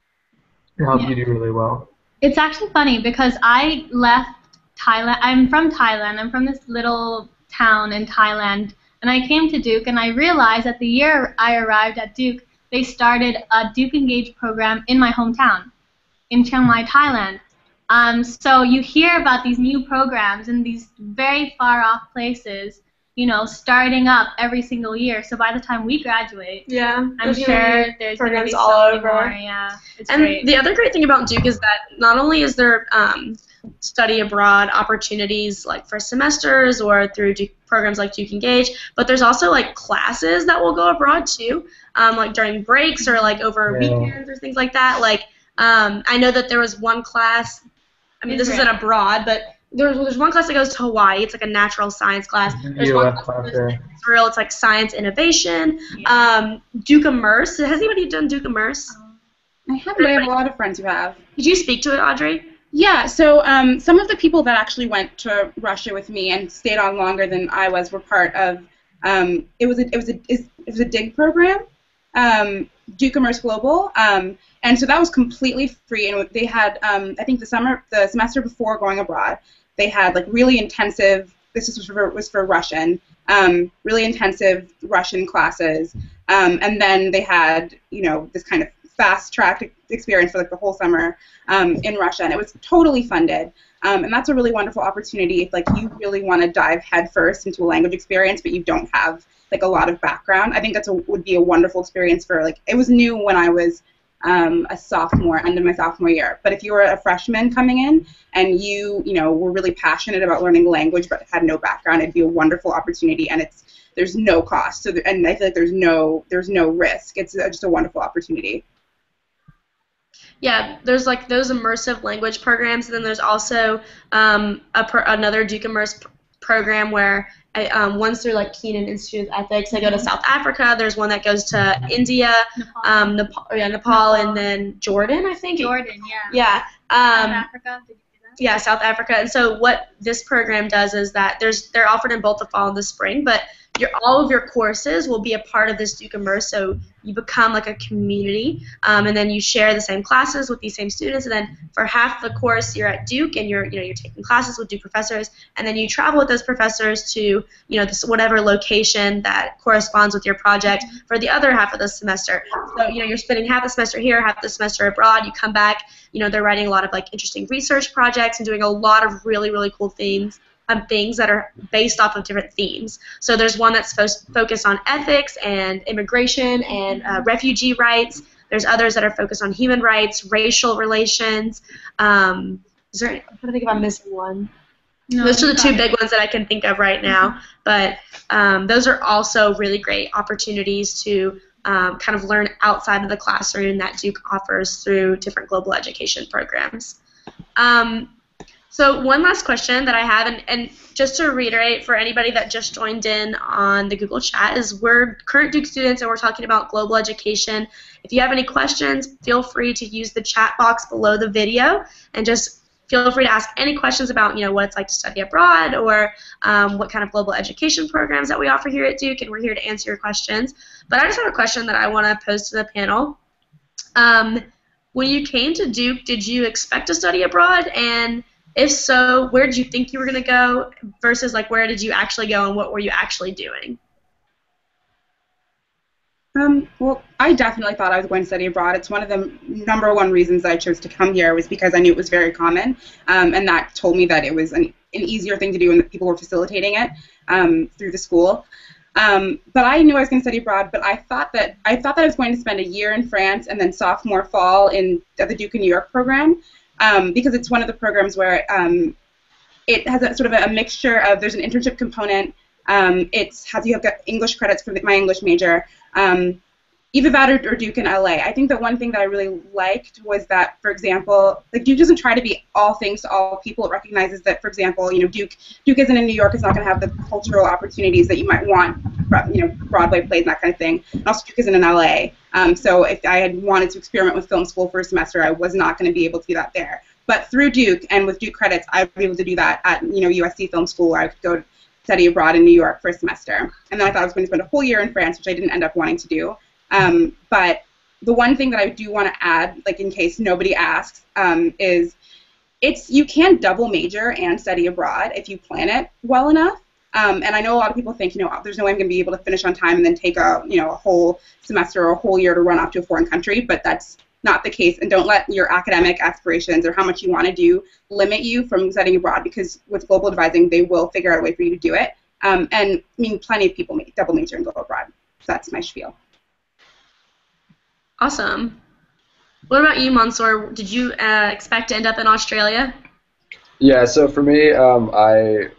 it helps yeah. you do really well. It's actually funny because I left Thailand. I'm from Thailand. I'm from this little town in Thailand, and I came to Duke, and I realized that the year I arrived at Duke, they started a Duke Engage program in my hometown, in Chiang Mai, Thailand. Um, so you hear about these new programs in these very far off places, you know, starting up every single year. So by the time we graduate, Yeah, I'm there's sure gonna be there's going to programs be all so over. more. Yeah, it's And great. the other great thing about Duke is that not only is there um, study abroad opportunities like for semesters or through Duke programs like Duke Engage, but there's also like classes that will go abroad too, um, like during breaks or like over Yeah. weekends or things like that. Like um, I know that there was one class. I mean, this isn't abroad, but there's there's one class that goes to Hawaii. It's like a natural science class. There's one class class that goes to Israel. It's like science innovation. Yeah. Um, Duke Immerse. Has anybody done Duke Immerse? I have, I have a lot of friends who have. Did you speak to it, Audrey? Yeah, so um, some of the people that actually went to Russia with me and stayed on longer than I was were part of. Um, it was a it was a it was a dig program, um, Duke Immerse Global, um, and so that was completely free. And they had um, I think the summer the semester before going abroad, they had like really intensive. This was for was for Russian, um, really intensive Russian classes, um, and then they had you know this kind of fast track experience for like the whole summer um, in Russia, and it was totally funded. And that's a really wonderful opportunity if like you really want to dive headfirst into a language experience, but you don't have like a lot of background. I think that's a, would be a wonderful experience for like it was new when I was um, a sophomore, end of my sophomore year. But if you were a freshman coming in and you you know were really passionate about learning language but had no background, it'd be a wonderful opportunity, and it's there's no cost. So th- and I feel like there's no there's no risk. It's uh, just a wonderful opportunity. Yeah, there's like those immersive language programs, and then there's also um, a another Duke Immerse program where I, um, one's through like Kenan Institute of Ethics. They go to South Africa. There's one that goes to India, Nepal. um, Nepal, yeah, Nepal, and then Jordan, I think. Jordan, yeah. Yeah. South Um, Africa. Do that? yeah, South Africa. And so what this program does is that there's they're offered in both the fall and the spring, but your all of your courses will be a part of this Duke Immerse. So you become like a community, um, and then you share the same classes with these same students. And then for half the course, you're at Duke, and you're you know you're taking classes with Duke professors, and then you travel with those professors to you know this whatever location that corresponds with your project for the other half of the semester. So you know you're spending half the semester here, half the semester abroad. You come back, you know they're writing a lot of like interesting research projects and doing a lot of really really cool things um, things that are based off of different themes. So there's one that's fo- focused on ethics and immigration and uh, refugee rights. There's others that are focused on human rights racial relations. Um, is there i'm trying to think if i'm missing one. No, those are the two big ones that I can think of right now. But um, those are also really great opportunities to um, kind of learn outside of the classroom that Duke offers through different global education programs. Um, so one last question that I have, and, and just to reiterate for anybody that just joined in on the Google chat, is we're current Duke students and we're talking about global education. If you have any questions, feel free to use the chat box below the video and just feel free to ask any questions about you know what it's like to study abroad or um, what kind of global education programs that we offer here at Duke, and we're here to answer your questions. But I just have a question that I want to pose to the panel. Um, when you came to Duke, did you expect to study abroad? And if so, where did you think you were going to go versus like where did you actually go and what were you actually doing? Um, well, I definitely thought I was going to study abroad. It's one of the number one reasons I chose to come here was because I knew it was very common, um, and that told me that it was an, an easier thing to do and that people were facilitating it um, through the school. Um, but I knew I was going to study abroad. But I thought that I thought that I was going to spend a year in France and then sophomore fall in at the Duke in New York program um, because it's one of the programs where um, it has a sort of a, mixture of there's an internship component. Um, it's has you have got English credits for my English major. Um, either that or, Duke in LA. I think that one thing that I really liked was that, for example, like Duke doesn't try to be all things to all people. It recognizes that, for example, you know, Duke Duke isn't in New York. It's not going to have the cultural opportunities that you might want, you know, Broadway plays and that kind of thing. And also, Duke isn't in LA. Um, so if I had wanted to experiment with film school for a semester, I was not going to be able to do that there. But through Duke and with Duke credits, I'd be able to do that at you know USC Film School, I could go study abroad in New York for a semester. And then I thought I was going to spend a whole year in France, which I didn't end up wanting to do. Um, but the one thing that I do want to add, like in case nobody asks, um, is it's you can double major and study abroad if you plan it well enough. Um, and I know a lot of people think, you know, there's no way I'm going to be able to finish on time and then take a, you know, a whole semester or a whole year to run off to a foreign country, but that's not the case. And don't let your academic aspirations or how much you want to do limit you from studying abroad because with global advising, they will figure out a way for you to do it. Um, and I mean, plenty of people double major and go abroad. So that's my spiel. Awesome. What about you, Mansoor? Did you uh, expect to end up in Australia? Yeah, so for me, um, I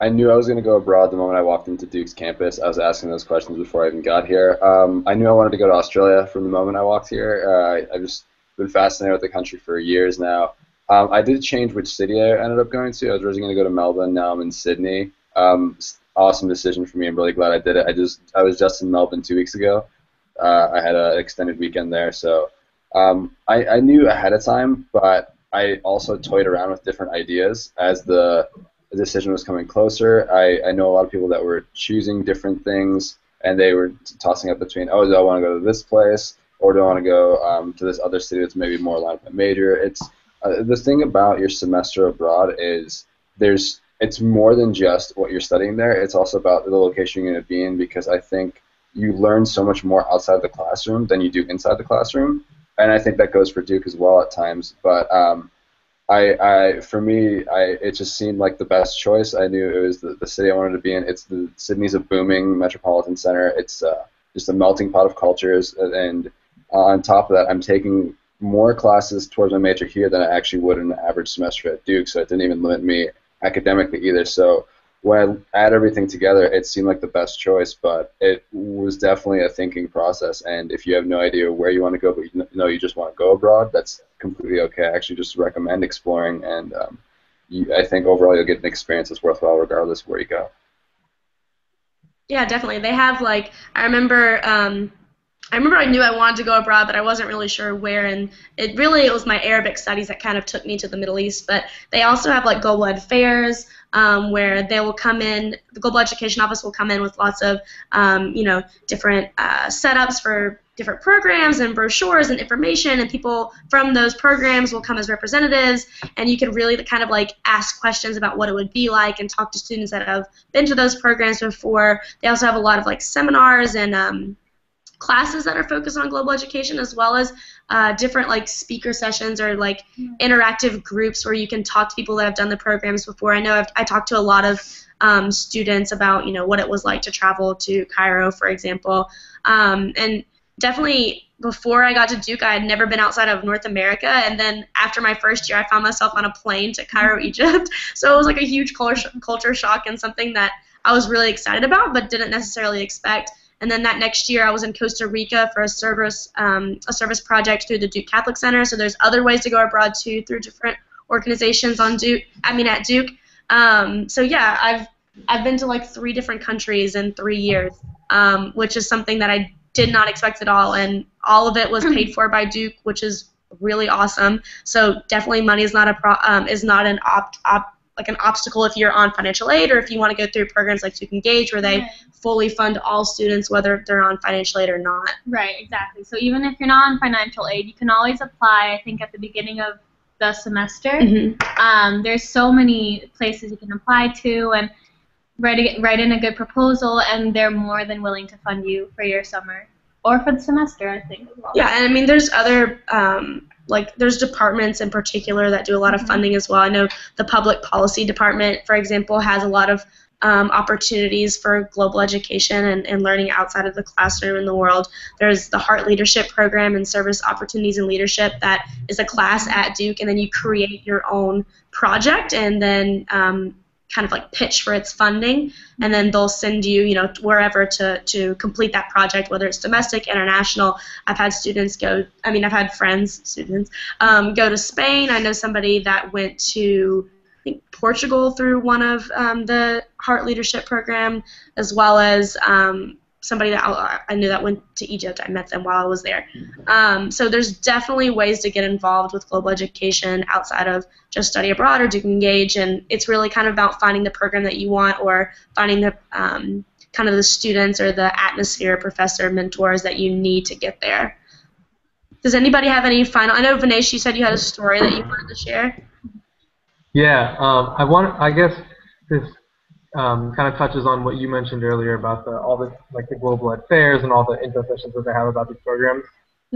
I knew I was going to go abroad the moment I walked into Duke's campus. I was asking those questions before I even got here. Um, I knew I wanted to go to Australia from the moment I walked here. Uh, I've just been fascinated with the country for years now. Um, I did change which city I ended up going to. I was originally going to go to Melbourne. Now I'm in Sydney. Um, awesome decision for me. I'm really glad I did it. I just I was just in Melbourne two weeks ago. Uh, I had an extended weekend there, so um, I, I knew ahead of time, but I also toyed around with different ideas as the, decision was coming closer. I, I know a lot of people that were choosing different things, and they were tossing up between, oh, do I want to go to this place, or do I want to go um, to this other city that's maybe more aligned with my major? It's uh, the thing about your semester abroad is there's it's more than just what you're studying there. It's also about the location you're going to be in because I think you learn so much more outside the classroom than you do inside the classroom, and I think that goes for Duke as well at times. But um, I, I, for me, I, it just seemed like the best choice. I knew it was the, the city I wanted to be in. It's the Sydney's a booming metropolitan center. It's uh, just a melting pot of cultures, and on top of that, I'm taking more classes towards my major here than I actually would in an average semester at Duke. So it didn't even limit me academically either. So when I add everything together, it seemed like the best choice, but it was definitely a thinking process. And if you have no idea where you want to go, but you know you just want to go abroad, that's completely okay. I actually just recommend exploring, and um, you, I think overall you'll get an experience that's worthwhile regardless of where you go. Yeah, definitely. They have like I remember. Um, I remember I knew I wanted to go abroad, but I wasn't really sure where. And it really it was my Arabic studies that kind of took me to the Middle East. But they also have like global ed fairs um, where they will come in. The Global Education Office will come in with lots of um, you know different uh, setups for different programs and brochures and information and people from those programs will come as representatives and you can really kind of like ask questions about what it would be like and talk to students that have been to those programs before they also have a lot of like seminars and um, classes that are focused on global education as well as uh, different like speaker sessions or like interactive groups where you can talk to people that have done the programs before. I know I've, I talked to a lot of um, students about you know what it was like to travel to Cairo, for example, um, and definitely before I got to Duke, I had never been outside of North America, and then after my first year, I found myself on a plane to Cairo, mm-hmm. Egypt. *laughs* So it was like a huge culture shock and something that I was really excited about, but didn't necessarily expect. And then that next year, I was in Costa Rica for a service um, a service project through the Duke Catholic Center. So there's other ways to go abroad too through different organizations on Duke. I mean at Duke. Um, so yeah, I've I've been to like three different countries in three years, um, which is something that I did not expect at all, and all of it was paid for by Duke, which is really awesome. So definitely money is not a pro- um, is not an opt, opt like an obstacle if you're on financial aid or if you want to go through programs like Duke Engage where they right. fully fund all students whether they're on financial aid or not. Right, exactly. So even if you're not on financial aid, you can always apply. I think at the beginning of the semester, mm-hmm. um, there's so many places you can apply to and write write in a good proposal, and they're more than willing to fund you for your summer or for the semester, I think. Well. Yeah, and I mean, there's other um, like there's departments in particular that do a lot of mm-hmm. funding as well. I know the public policy department, for example, has a lot of um, opportunities for global education and, and learning outside of the classroom in the world. There's the Hart Leadership Program and Service Opportunities in Leadership that is a class at Duke, and then you create your own project and then um, kind of like pitch for its funding, and then they'll send you, you know, wherever to, to complete that project, whether it's domestic, international. I've had students go, I mean, I've had friends, students, um, go to Spain. I know somebody that went to I think Portugal through one of um, the Hart Leadership Program, as well as um, somebody that I, knew that went to Egypt. I met them while I was there. Um, so there's definitely ways to get involved with global education outside of just study abroad or Duke Engage, and it's really kind of about finding the program that you want or finding the um, kind of the students or the atmosphere, professor, mentors that you need to get there. Does anybody have any final? I know Vinesh, you said you had a story that you wanted to share. Yeah, um, I want. I guess this um, kind of touches on what you mentioned earlier about the all the like the global ed fairs and all the info sessions that they have about these programs.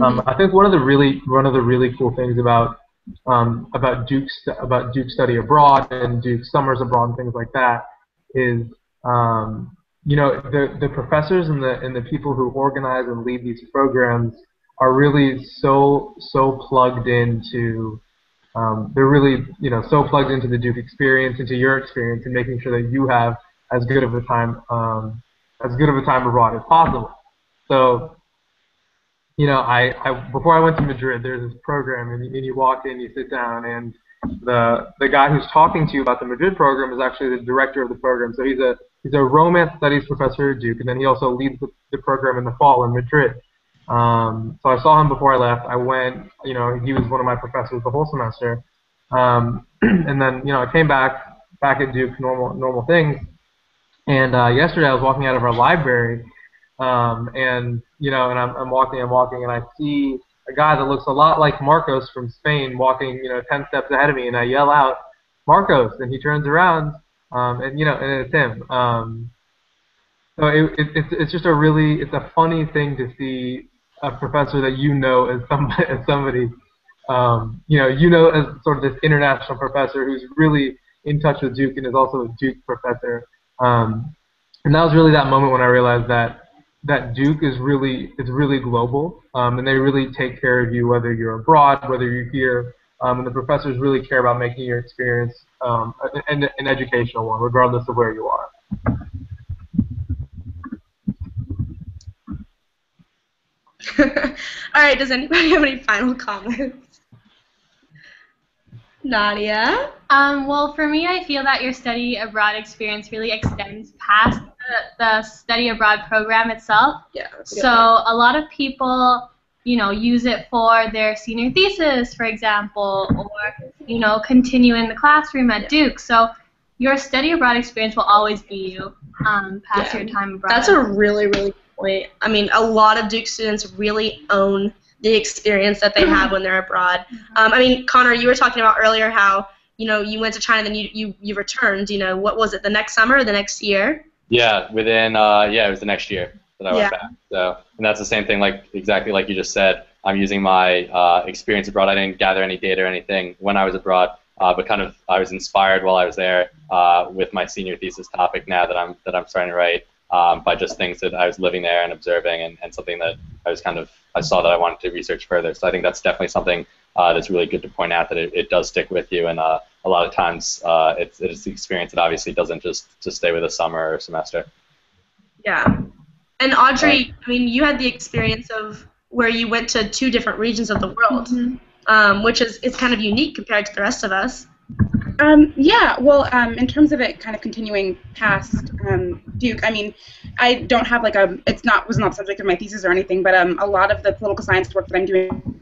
Um, Mm-hmm. I think one of the really one of the really cool things about um, about Duke about Duke study abroad and Duke summers abroad and things like that is um, you know the the professors and the and the people who organize and lead these programs are really so so plugged into um, they're really you know so plugged into the Duke experience into your experience and making sure that you have as good of a time um, as good of a time abroad as possible. So you know, I, I before I went to Madrid, there's this program, and, you- and you walk in, you sit down, and the the guy who's talking to you about the Madrid program is actually the director of the program. So he's a he's a Romance Studies professor at Duke, and then he also leads the, the program in the fall in Madrid. Um, so I saw him before I left. I went, you know, he was one of my professors the whole semester, um, *clears throat* and then you know I came back back at Duke, normal normal things. And uh, yesterday I was walking out of our library, um, and you know, and I'm, I'm walking, I'm walking, and I see a guy that looks a lot like Marcos from Spain walking, you know, 10 steps ahead of me, and I yell out, Marcos, and he turns around, um, and you know, and it's him. Um, so it, it, it's it's just a really it's a funny thing to see a professor that you know as somebody *laughs* as somebody um, you know you know as sort of this international professor who's really in touch with Duke and is also a Duke professor. Um, and that was really that moment when I realized that that Duke is really is really global, um, and they really take care of you whether you're abroad, whether you're here, um, and the professors really care about making your experience um, an, an educational one, regardless of where you are. *laughs* All right. Does anybody *laughs* have any final comments? Nadia. Um, well, for me, I feel that your study abroad experience really extends past the, the study abroad program itself. Yeah. So a lot of people, you know, use it for their senior thesis, for example, or you know, continue in the classroom at Duke. So your study abroad experience will always be you um, past Yeah. your time abroad. That's a really, really good point. I mean, a lot of Duke students really own the experience that they *clears throat* have when they're abroad. Um, I mean, Connor, you were talking about earlier how you know you went to China, then you you, you returned. You know, what was it? The next summer, or the next year? Yeah, within uh, yeah, it was the next year that I Yeah. went back. So, and that's the same thing, like exactly like you just said. I'm using my uh, experience abroad. I didn't gather any data or anything when I was abroad, uh, but kind of I was inspired while I was there uh, with my senior thesis topic now that I'm that I'm starting to write um, by just things that I was living there and observing, and, and something that I was kind of I saw that I wanted to research further. So I think that's definitely something uh, that's really good to point out that it, it does stick with you, and uh, a lot of times uh, it's it's the experience that obviously doesn't just just stay with a summer or semester. Yeah. And Audrey, I mean, you had the experience of where you went to two different regions of the world, um, which is is kind of unique compared to the rest of us. Um, yeah, well, um, in terms of it kind of continuing past um, Duke, I mean, I don't have like a, it's not, was not the subject of my thesis or anything, but um, a lot of the political science work that I'm doing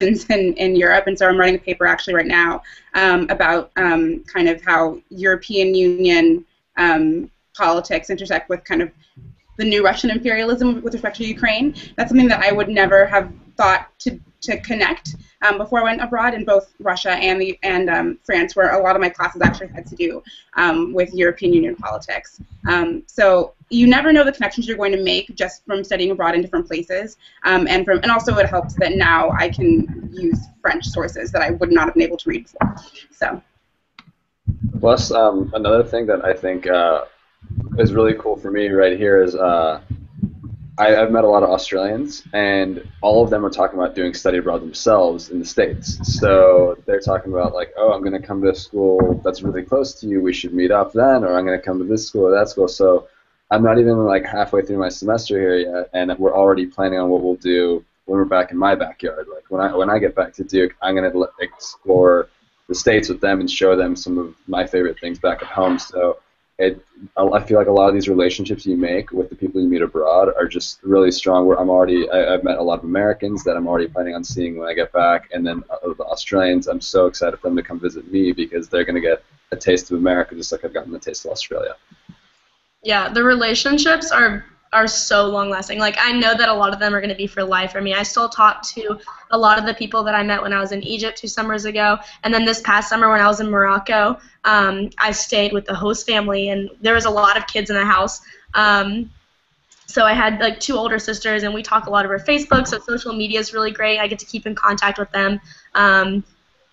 in, in Europe, and so I'm writing a paper actually right now um, about um, kind of how European Union politics intersect with kind of the new Russian imperialism with respect to Ukraine. That's something that I would never have thought to, to connect um, before I went abroad in both Russia and the and um, France, where a lot of my classes actually had to do um, with European Union politics. Um, so you never know the connections you're going to make just from studying abroad in different places, um, and from and also it helps that now I can use French sources that I would not have been able to read before. So. Plus, um, another thing that I think uh, is really cool for me right here is uh, I, I've met a lot of Australians, and all of them are talking about doing study abroad themselves in the States. So they're talking about, like, oh, I'm going to come to a school that's really close to you. We should meet up then, or I'm going to come to this school or that school. So I'm not even like halfway through my semester here yet, and we're already planning on what we'll do when we're back in my backyard. Like when I when I get back to Duke, I'm going to explore the states with them and show them some of my favorite things back at home. So it, I feel like a lot of these relationships you make with the people you meet abroad are just really strong. Where I'm already, I, I've met a lot of Americans that I'm already planning on seeing when I get back, and then uh, the Australians. I'm so excited for them to come visit me because they're going to get a taste of America just like I've gotten a taste of Australia. Yeah, the relationships are are so long lasting. Like I know that a lot of them are going to be for life for me. I still talk to a lot of the people that I met when I was in Egypt two summers ago, and then this past summer when I was in Morocco, um, I stayed with the host family, and there was a lot of kids in the house. Um, so I had like two older sisters, and we talk a lot over Facebook. So social media is really great. I get to keep in contact with them, um,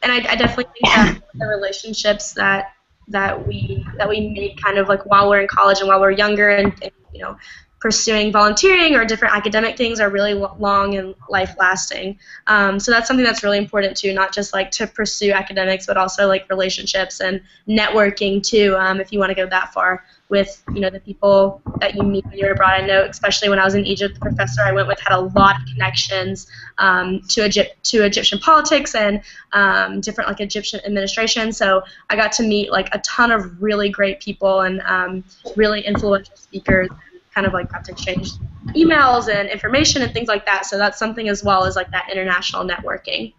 and I, I definitely think that the relationships that that we that we made kind of like while we're in college and while we're younger and, and you know pursuing volunteering or different academic things are really long and life lasting. Um, so that's something that's really important too, not just like to pursue academics, but also like relationships and networking too. Um, if you want to go that far with you know the people that you meet when you're abroad. I know, especially when I was in Egypt, the professor I went with had a lot of connections um, to Egypt to Egyptian politics and um, different like Egyptian administration. So I got to meet like a ton of really great people and um, really influential speakers kind of like got to exchange emails and information and things like that. So that's something as well as like that international networking.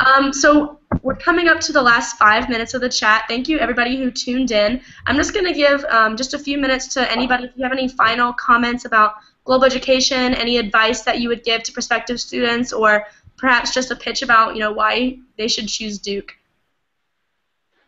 Um, so we're coming up to the last five minutes of the chat. Thank you everybody who tuned in. I'm just going to give um, just a few minutes to anybody if you have any final comments about global education, any advice that you would give to prospective students, or perhaps just a pitch about you know why they should choose Duke.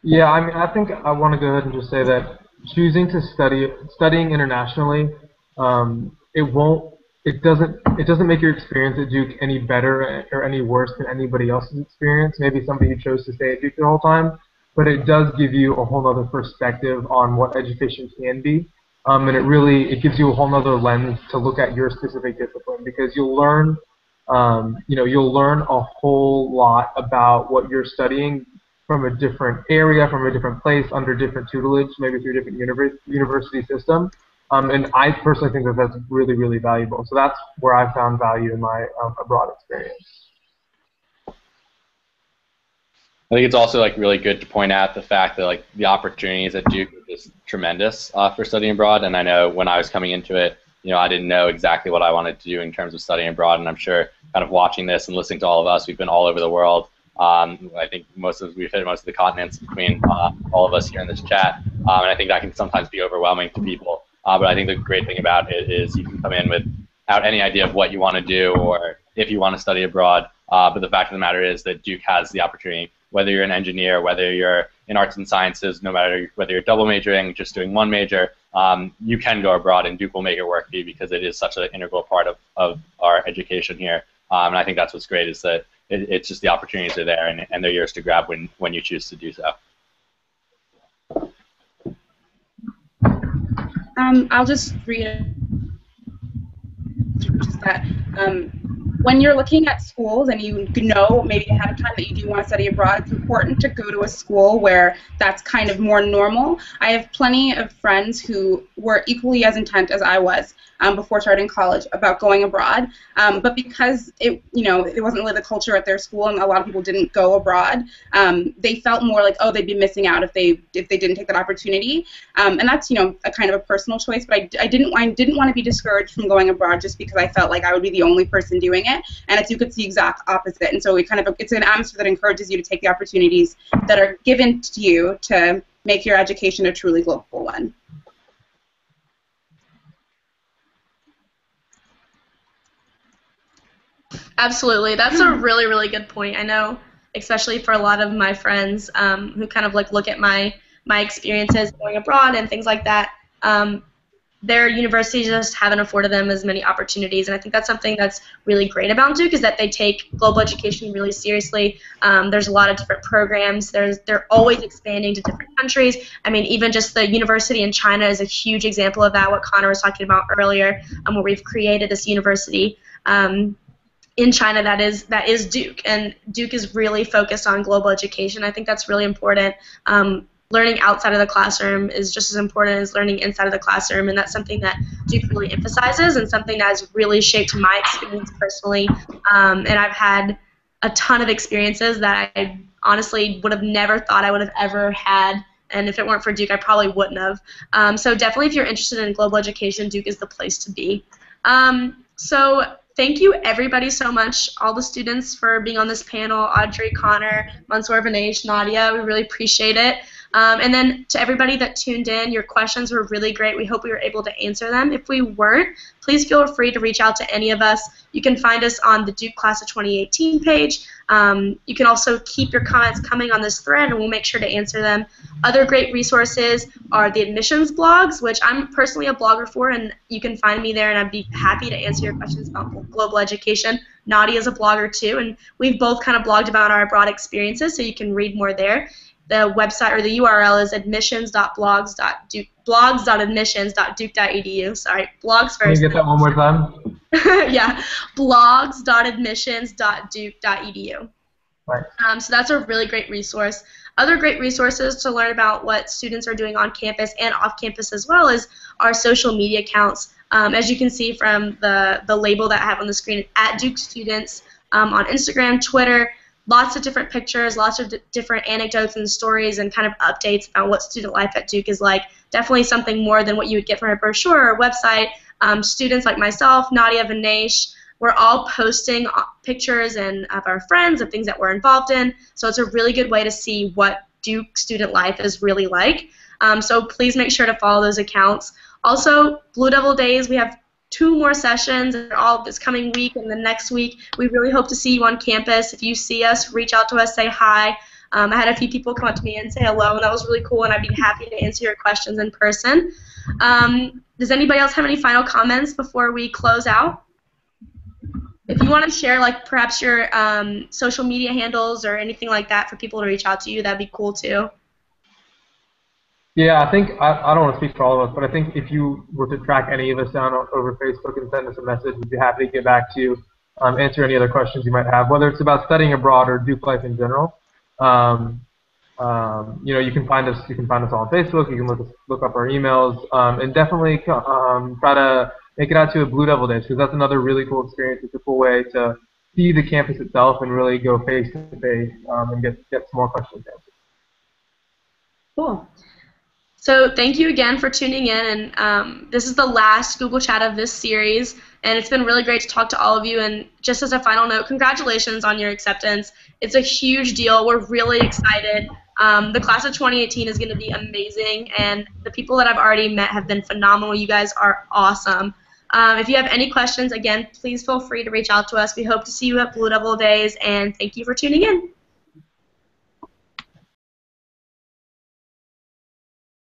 Yeah, I mean, I think I want to go ahead and just say that choosing to study studying internationally um, it won't it doesn't it doesn't make your experience at Duke any better or any worse than anybody else's experience. Maybe somebody who chose to stay at Duke the whole time, but it does give you a whole other perspective on what education can be. Um, and it really it gives you a whole other lens to look at your specific discipline because you'll learn um, you know you'll learn a whole lot about what you're studying from a different area, from a different place, under different tutelage, maybe through a different university system. Um, and I personally think that that's really, really valuable. So that's where I found value in my um, abroad experience. I think it's also like really good to point out the fact that like the opportunities at Duke are just tremendous uh, for studying abroad. And I know when I was coming into it, you know, I didn't know exactly what I wanted to do in terms of studying abroad. And I'm sure, kind of watching this and listening to all of us, we've been all over the world. Um, I think most of we've hit most of the continents between uh, all of us here in this chat, um, and I think that can sometimes be overwhelming to people. Uh, but I think the great thing about it is you can come in without any idea of what you want to do or if you want to study abroad. Uh, but the fact of the matter is that Duke has the opportunity, whether you're an engineer, whether you're in arts and sciences, no matter whether you're double majoring, just doing one major, um, you can go abroad and Duke will make it work for you because it is such an integral part of, of our education here. Um, and I think that's what's great is that it, it's just the opportunities are there and, and they're yours to grab when, when you choose to do so. Um, I'll just read. That um, when you're looking at schools and you know maybe ahead of time that you do want to study abroad, it's important to go to a school where that's kind of more normal. I have plenty of friends who were equally as intent as I was um, before starting college about going abroad, um, but because it, you know, it wasn't really the culture at their school, and a lot of people didn't go abroad, um, they felt more like, oh, they'd be missing out if they if they didn't take that opportunity, um, and that's you know a kind of a personal choice. But I, I didn't I didn't want to be discouraged from going abroad just because I felt like I would be the only person doing it, and it's you could see the exact opposite, and so it kind of it's an atmosphere that encourages you to take the opportunities that are given to you to make your education a truly global one. Absolutely. That's a *clears throat* really, really good point. I know, especially for a lot of my friends um, who kind of like look at my my experiences going abroad and things like that. Um, their universities just haven't afforded them as many opportunities, and I think that's something that's really great about Duke is that they take global education really seriously. Um, there's a lot of different programs. There's they're always expanding to different countries. I mean, even just the university in China is a huge example of that. What Connor was talking about earlier, um, where we've created this university. Um, in China that is that is Duke, and Duke is really focused on global education. I think that's really important. Um, learning outside of the classroom is just as important as learning inside of the classroom, and that's something that Duke really emphasizes, and something that has really shaped my experience personally. Um, and I've had a ton of experiences that I honestly would have never thought I would have ever had and if it weren't for Duke, I probably wouldn't have. Um, so definitely, if you're interested in global education, Duke is the place to be. Um, so thank you everybody so much, all the students for being on this panel, Audrey, Connor, Mansoor, Vinesh, Nadia. We really appreciate it. Um, and then to everybody that tuned in, your questions were really great. We hope we were able to answer them. If we weren't, please feel free to reach out to any of us. You can find us on the Duke Class of 2018 page. Um, you can also keep your comments coming on this thread, and we'll make sure to answer them. Other great resources are the admissions blogs, which I'm personally a blogger for, and you can find me there, and I'd be happy to answer your questions about global education. Nadia is a blogger too, and we've both kind of blogged about our abroad experiences, so you can read more there. The website or the URL is admissions.blogs.duke.blogs.admissions.duke.edu. Sorry, blogs first. Can you get that one more time? *laughs* yeah, blogs.admissions.duke.edu. Right. Um, so that's a really great resource. Other great resources to learn about what students are doing on campus and off campus as well as our social media accounts. Um, as you can see from the, the label that I have on the screen, at Duke Students um, on Instagram, Twitter, lots of different pictures, lots of different anecdotes and stories and kind of updates about what student life at Duke is like. Definitely something more than what you would get from a brochure or website. Um, students like myself, Nadia Vinesh, we're all posting uh, pictures and of our friends, of things that we're involved in. So it's a really good way to see what Duke student life is really like. Um, so please make sure to follow those accounts. Also, Blue Devil Days, we have two more sessions and all this coming week and the next week. We really hope to see you on campus. If you see us, reach out to us, say hi. Um, I had a few people come up to me and say hello, and that was really cool, and I'd be happy to answer your questions in person. Um, does anybody else have any final comments before we close out? If you want to share, like perhaps your um, social media handles or anything like that for people to reach out to you, that'd be cool too. Yeah, I think I, I don't want to speak for all of us, but I think if you were to track any of us down over Facebook and send us a message, we'd be happy to get back to you, um, answer any other questions you might have, whether it's about studying abroad or Duke life in general. Um, um, you know, you can find us. You can find us on Facebook. You can look look up our emails, um, and definitely um, try to make it out to a Blue Devil Days because that's another really cool experience. It's a cool way to see the campus itself and really go face to face and get get some more questions answered. Cool. So thank you again for tuning in, and um, this is the last Google Chat of this series, and it's been really great to talk to all of you. And just as a final note, congratulations on your acceptance. It's a huge deal. We're really excited. Um, the class of 2018 is going to be amazing, and the people that I've already met have been phenomenal. You guys are awesome. Um, if you have any questions, again, please feel free to reach out to us. We hope to see you at Blue Devil Days, and thank you for tuning in.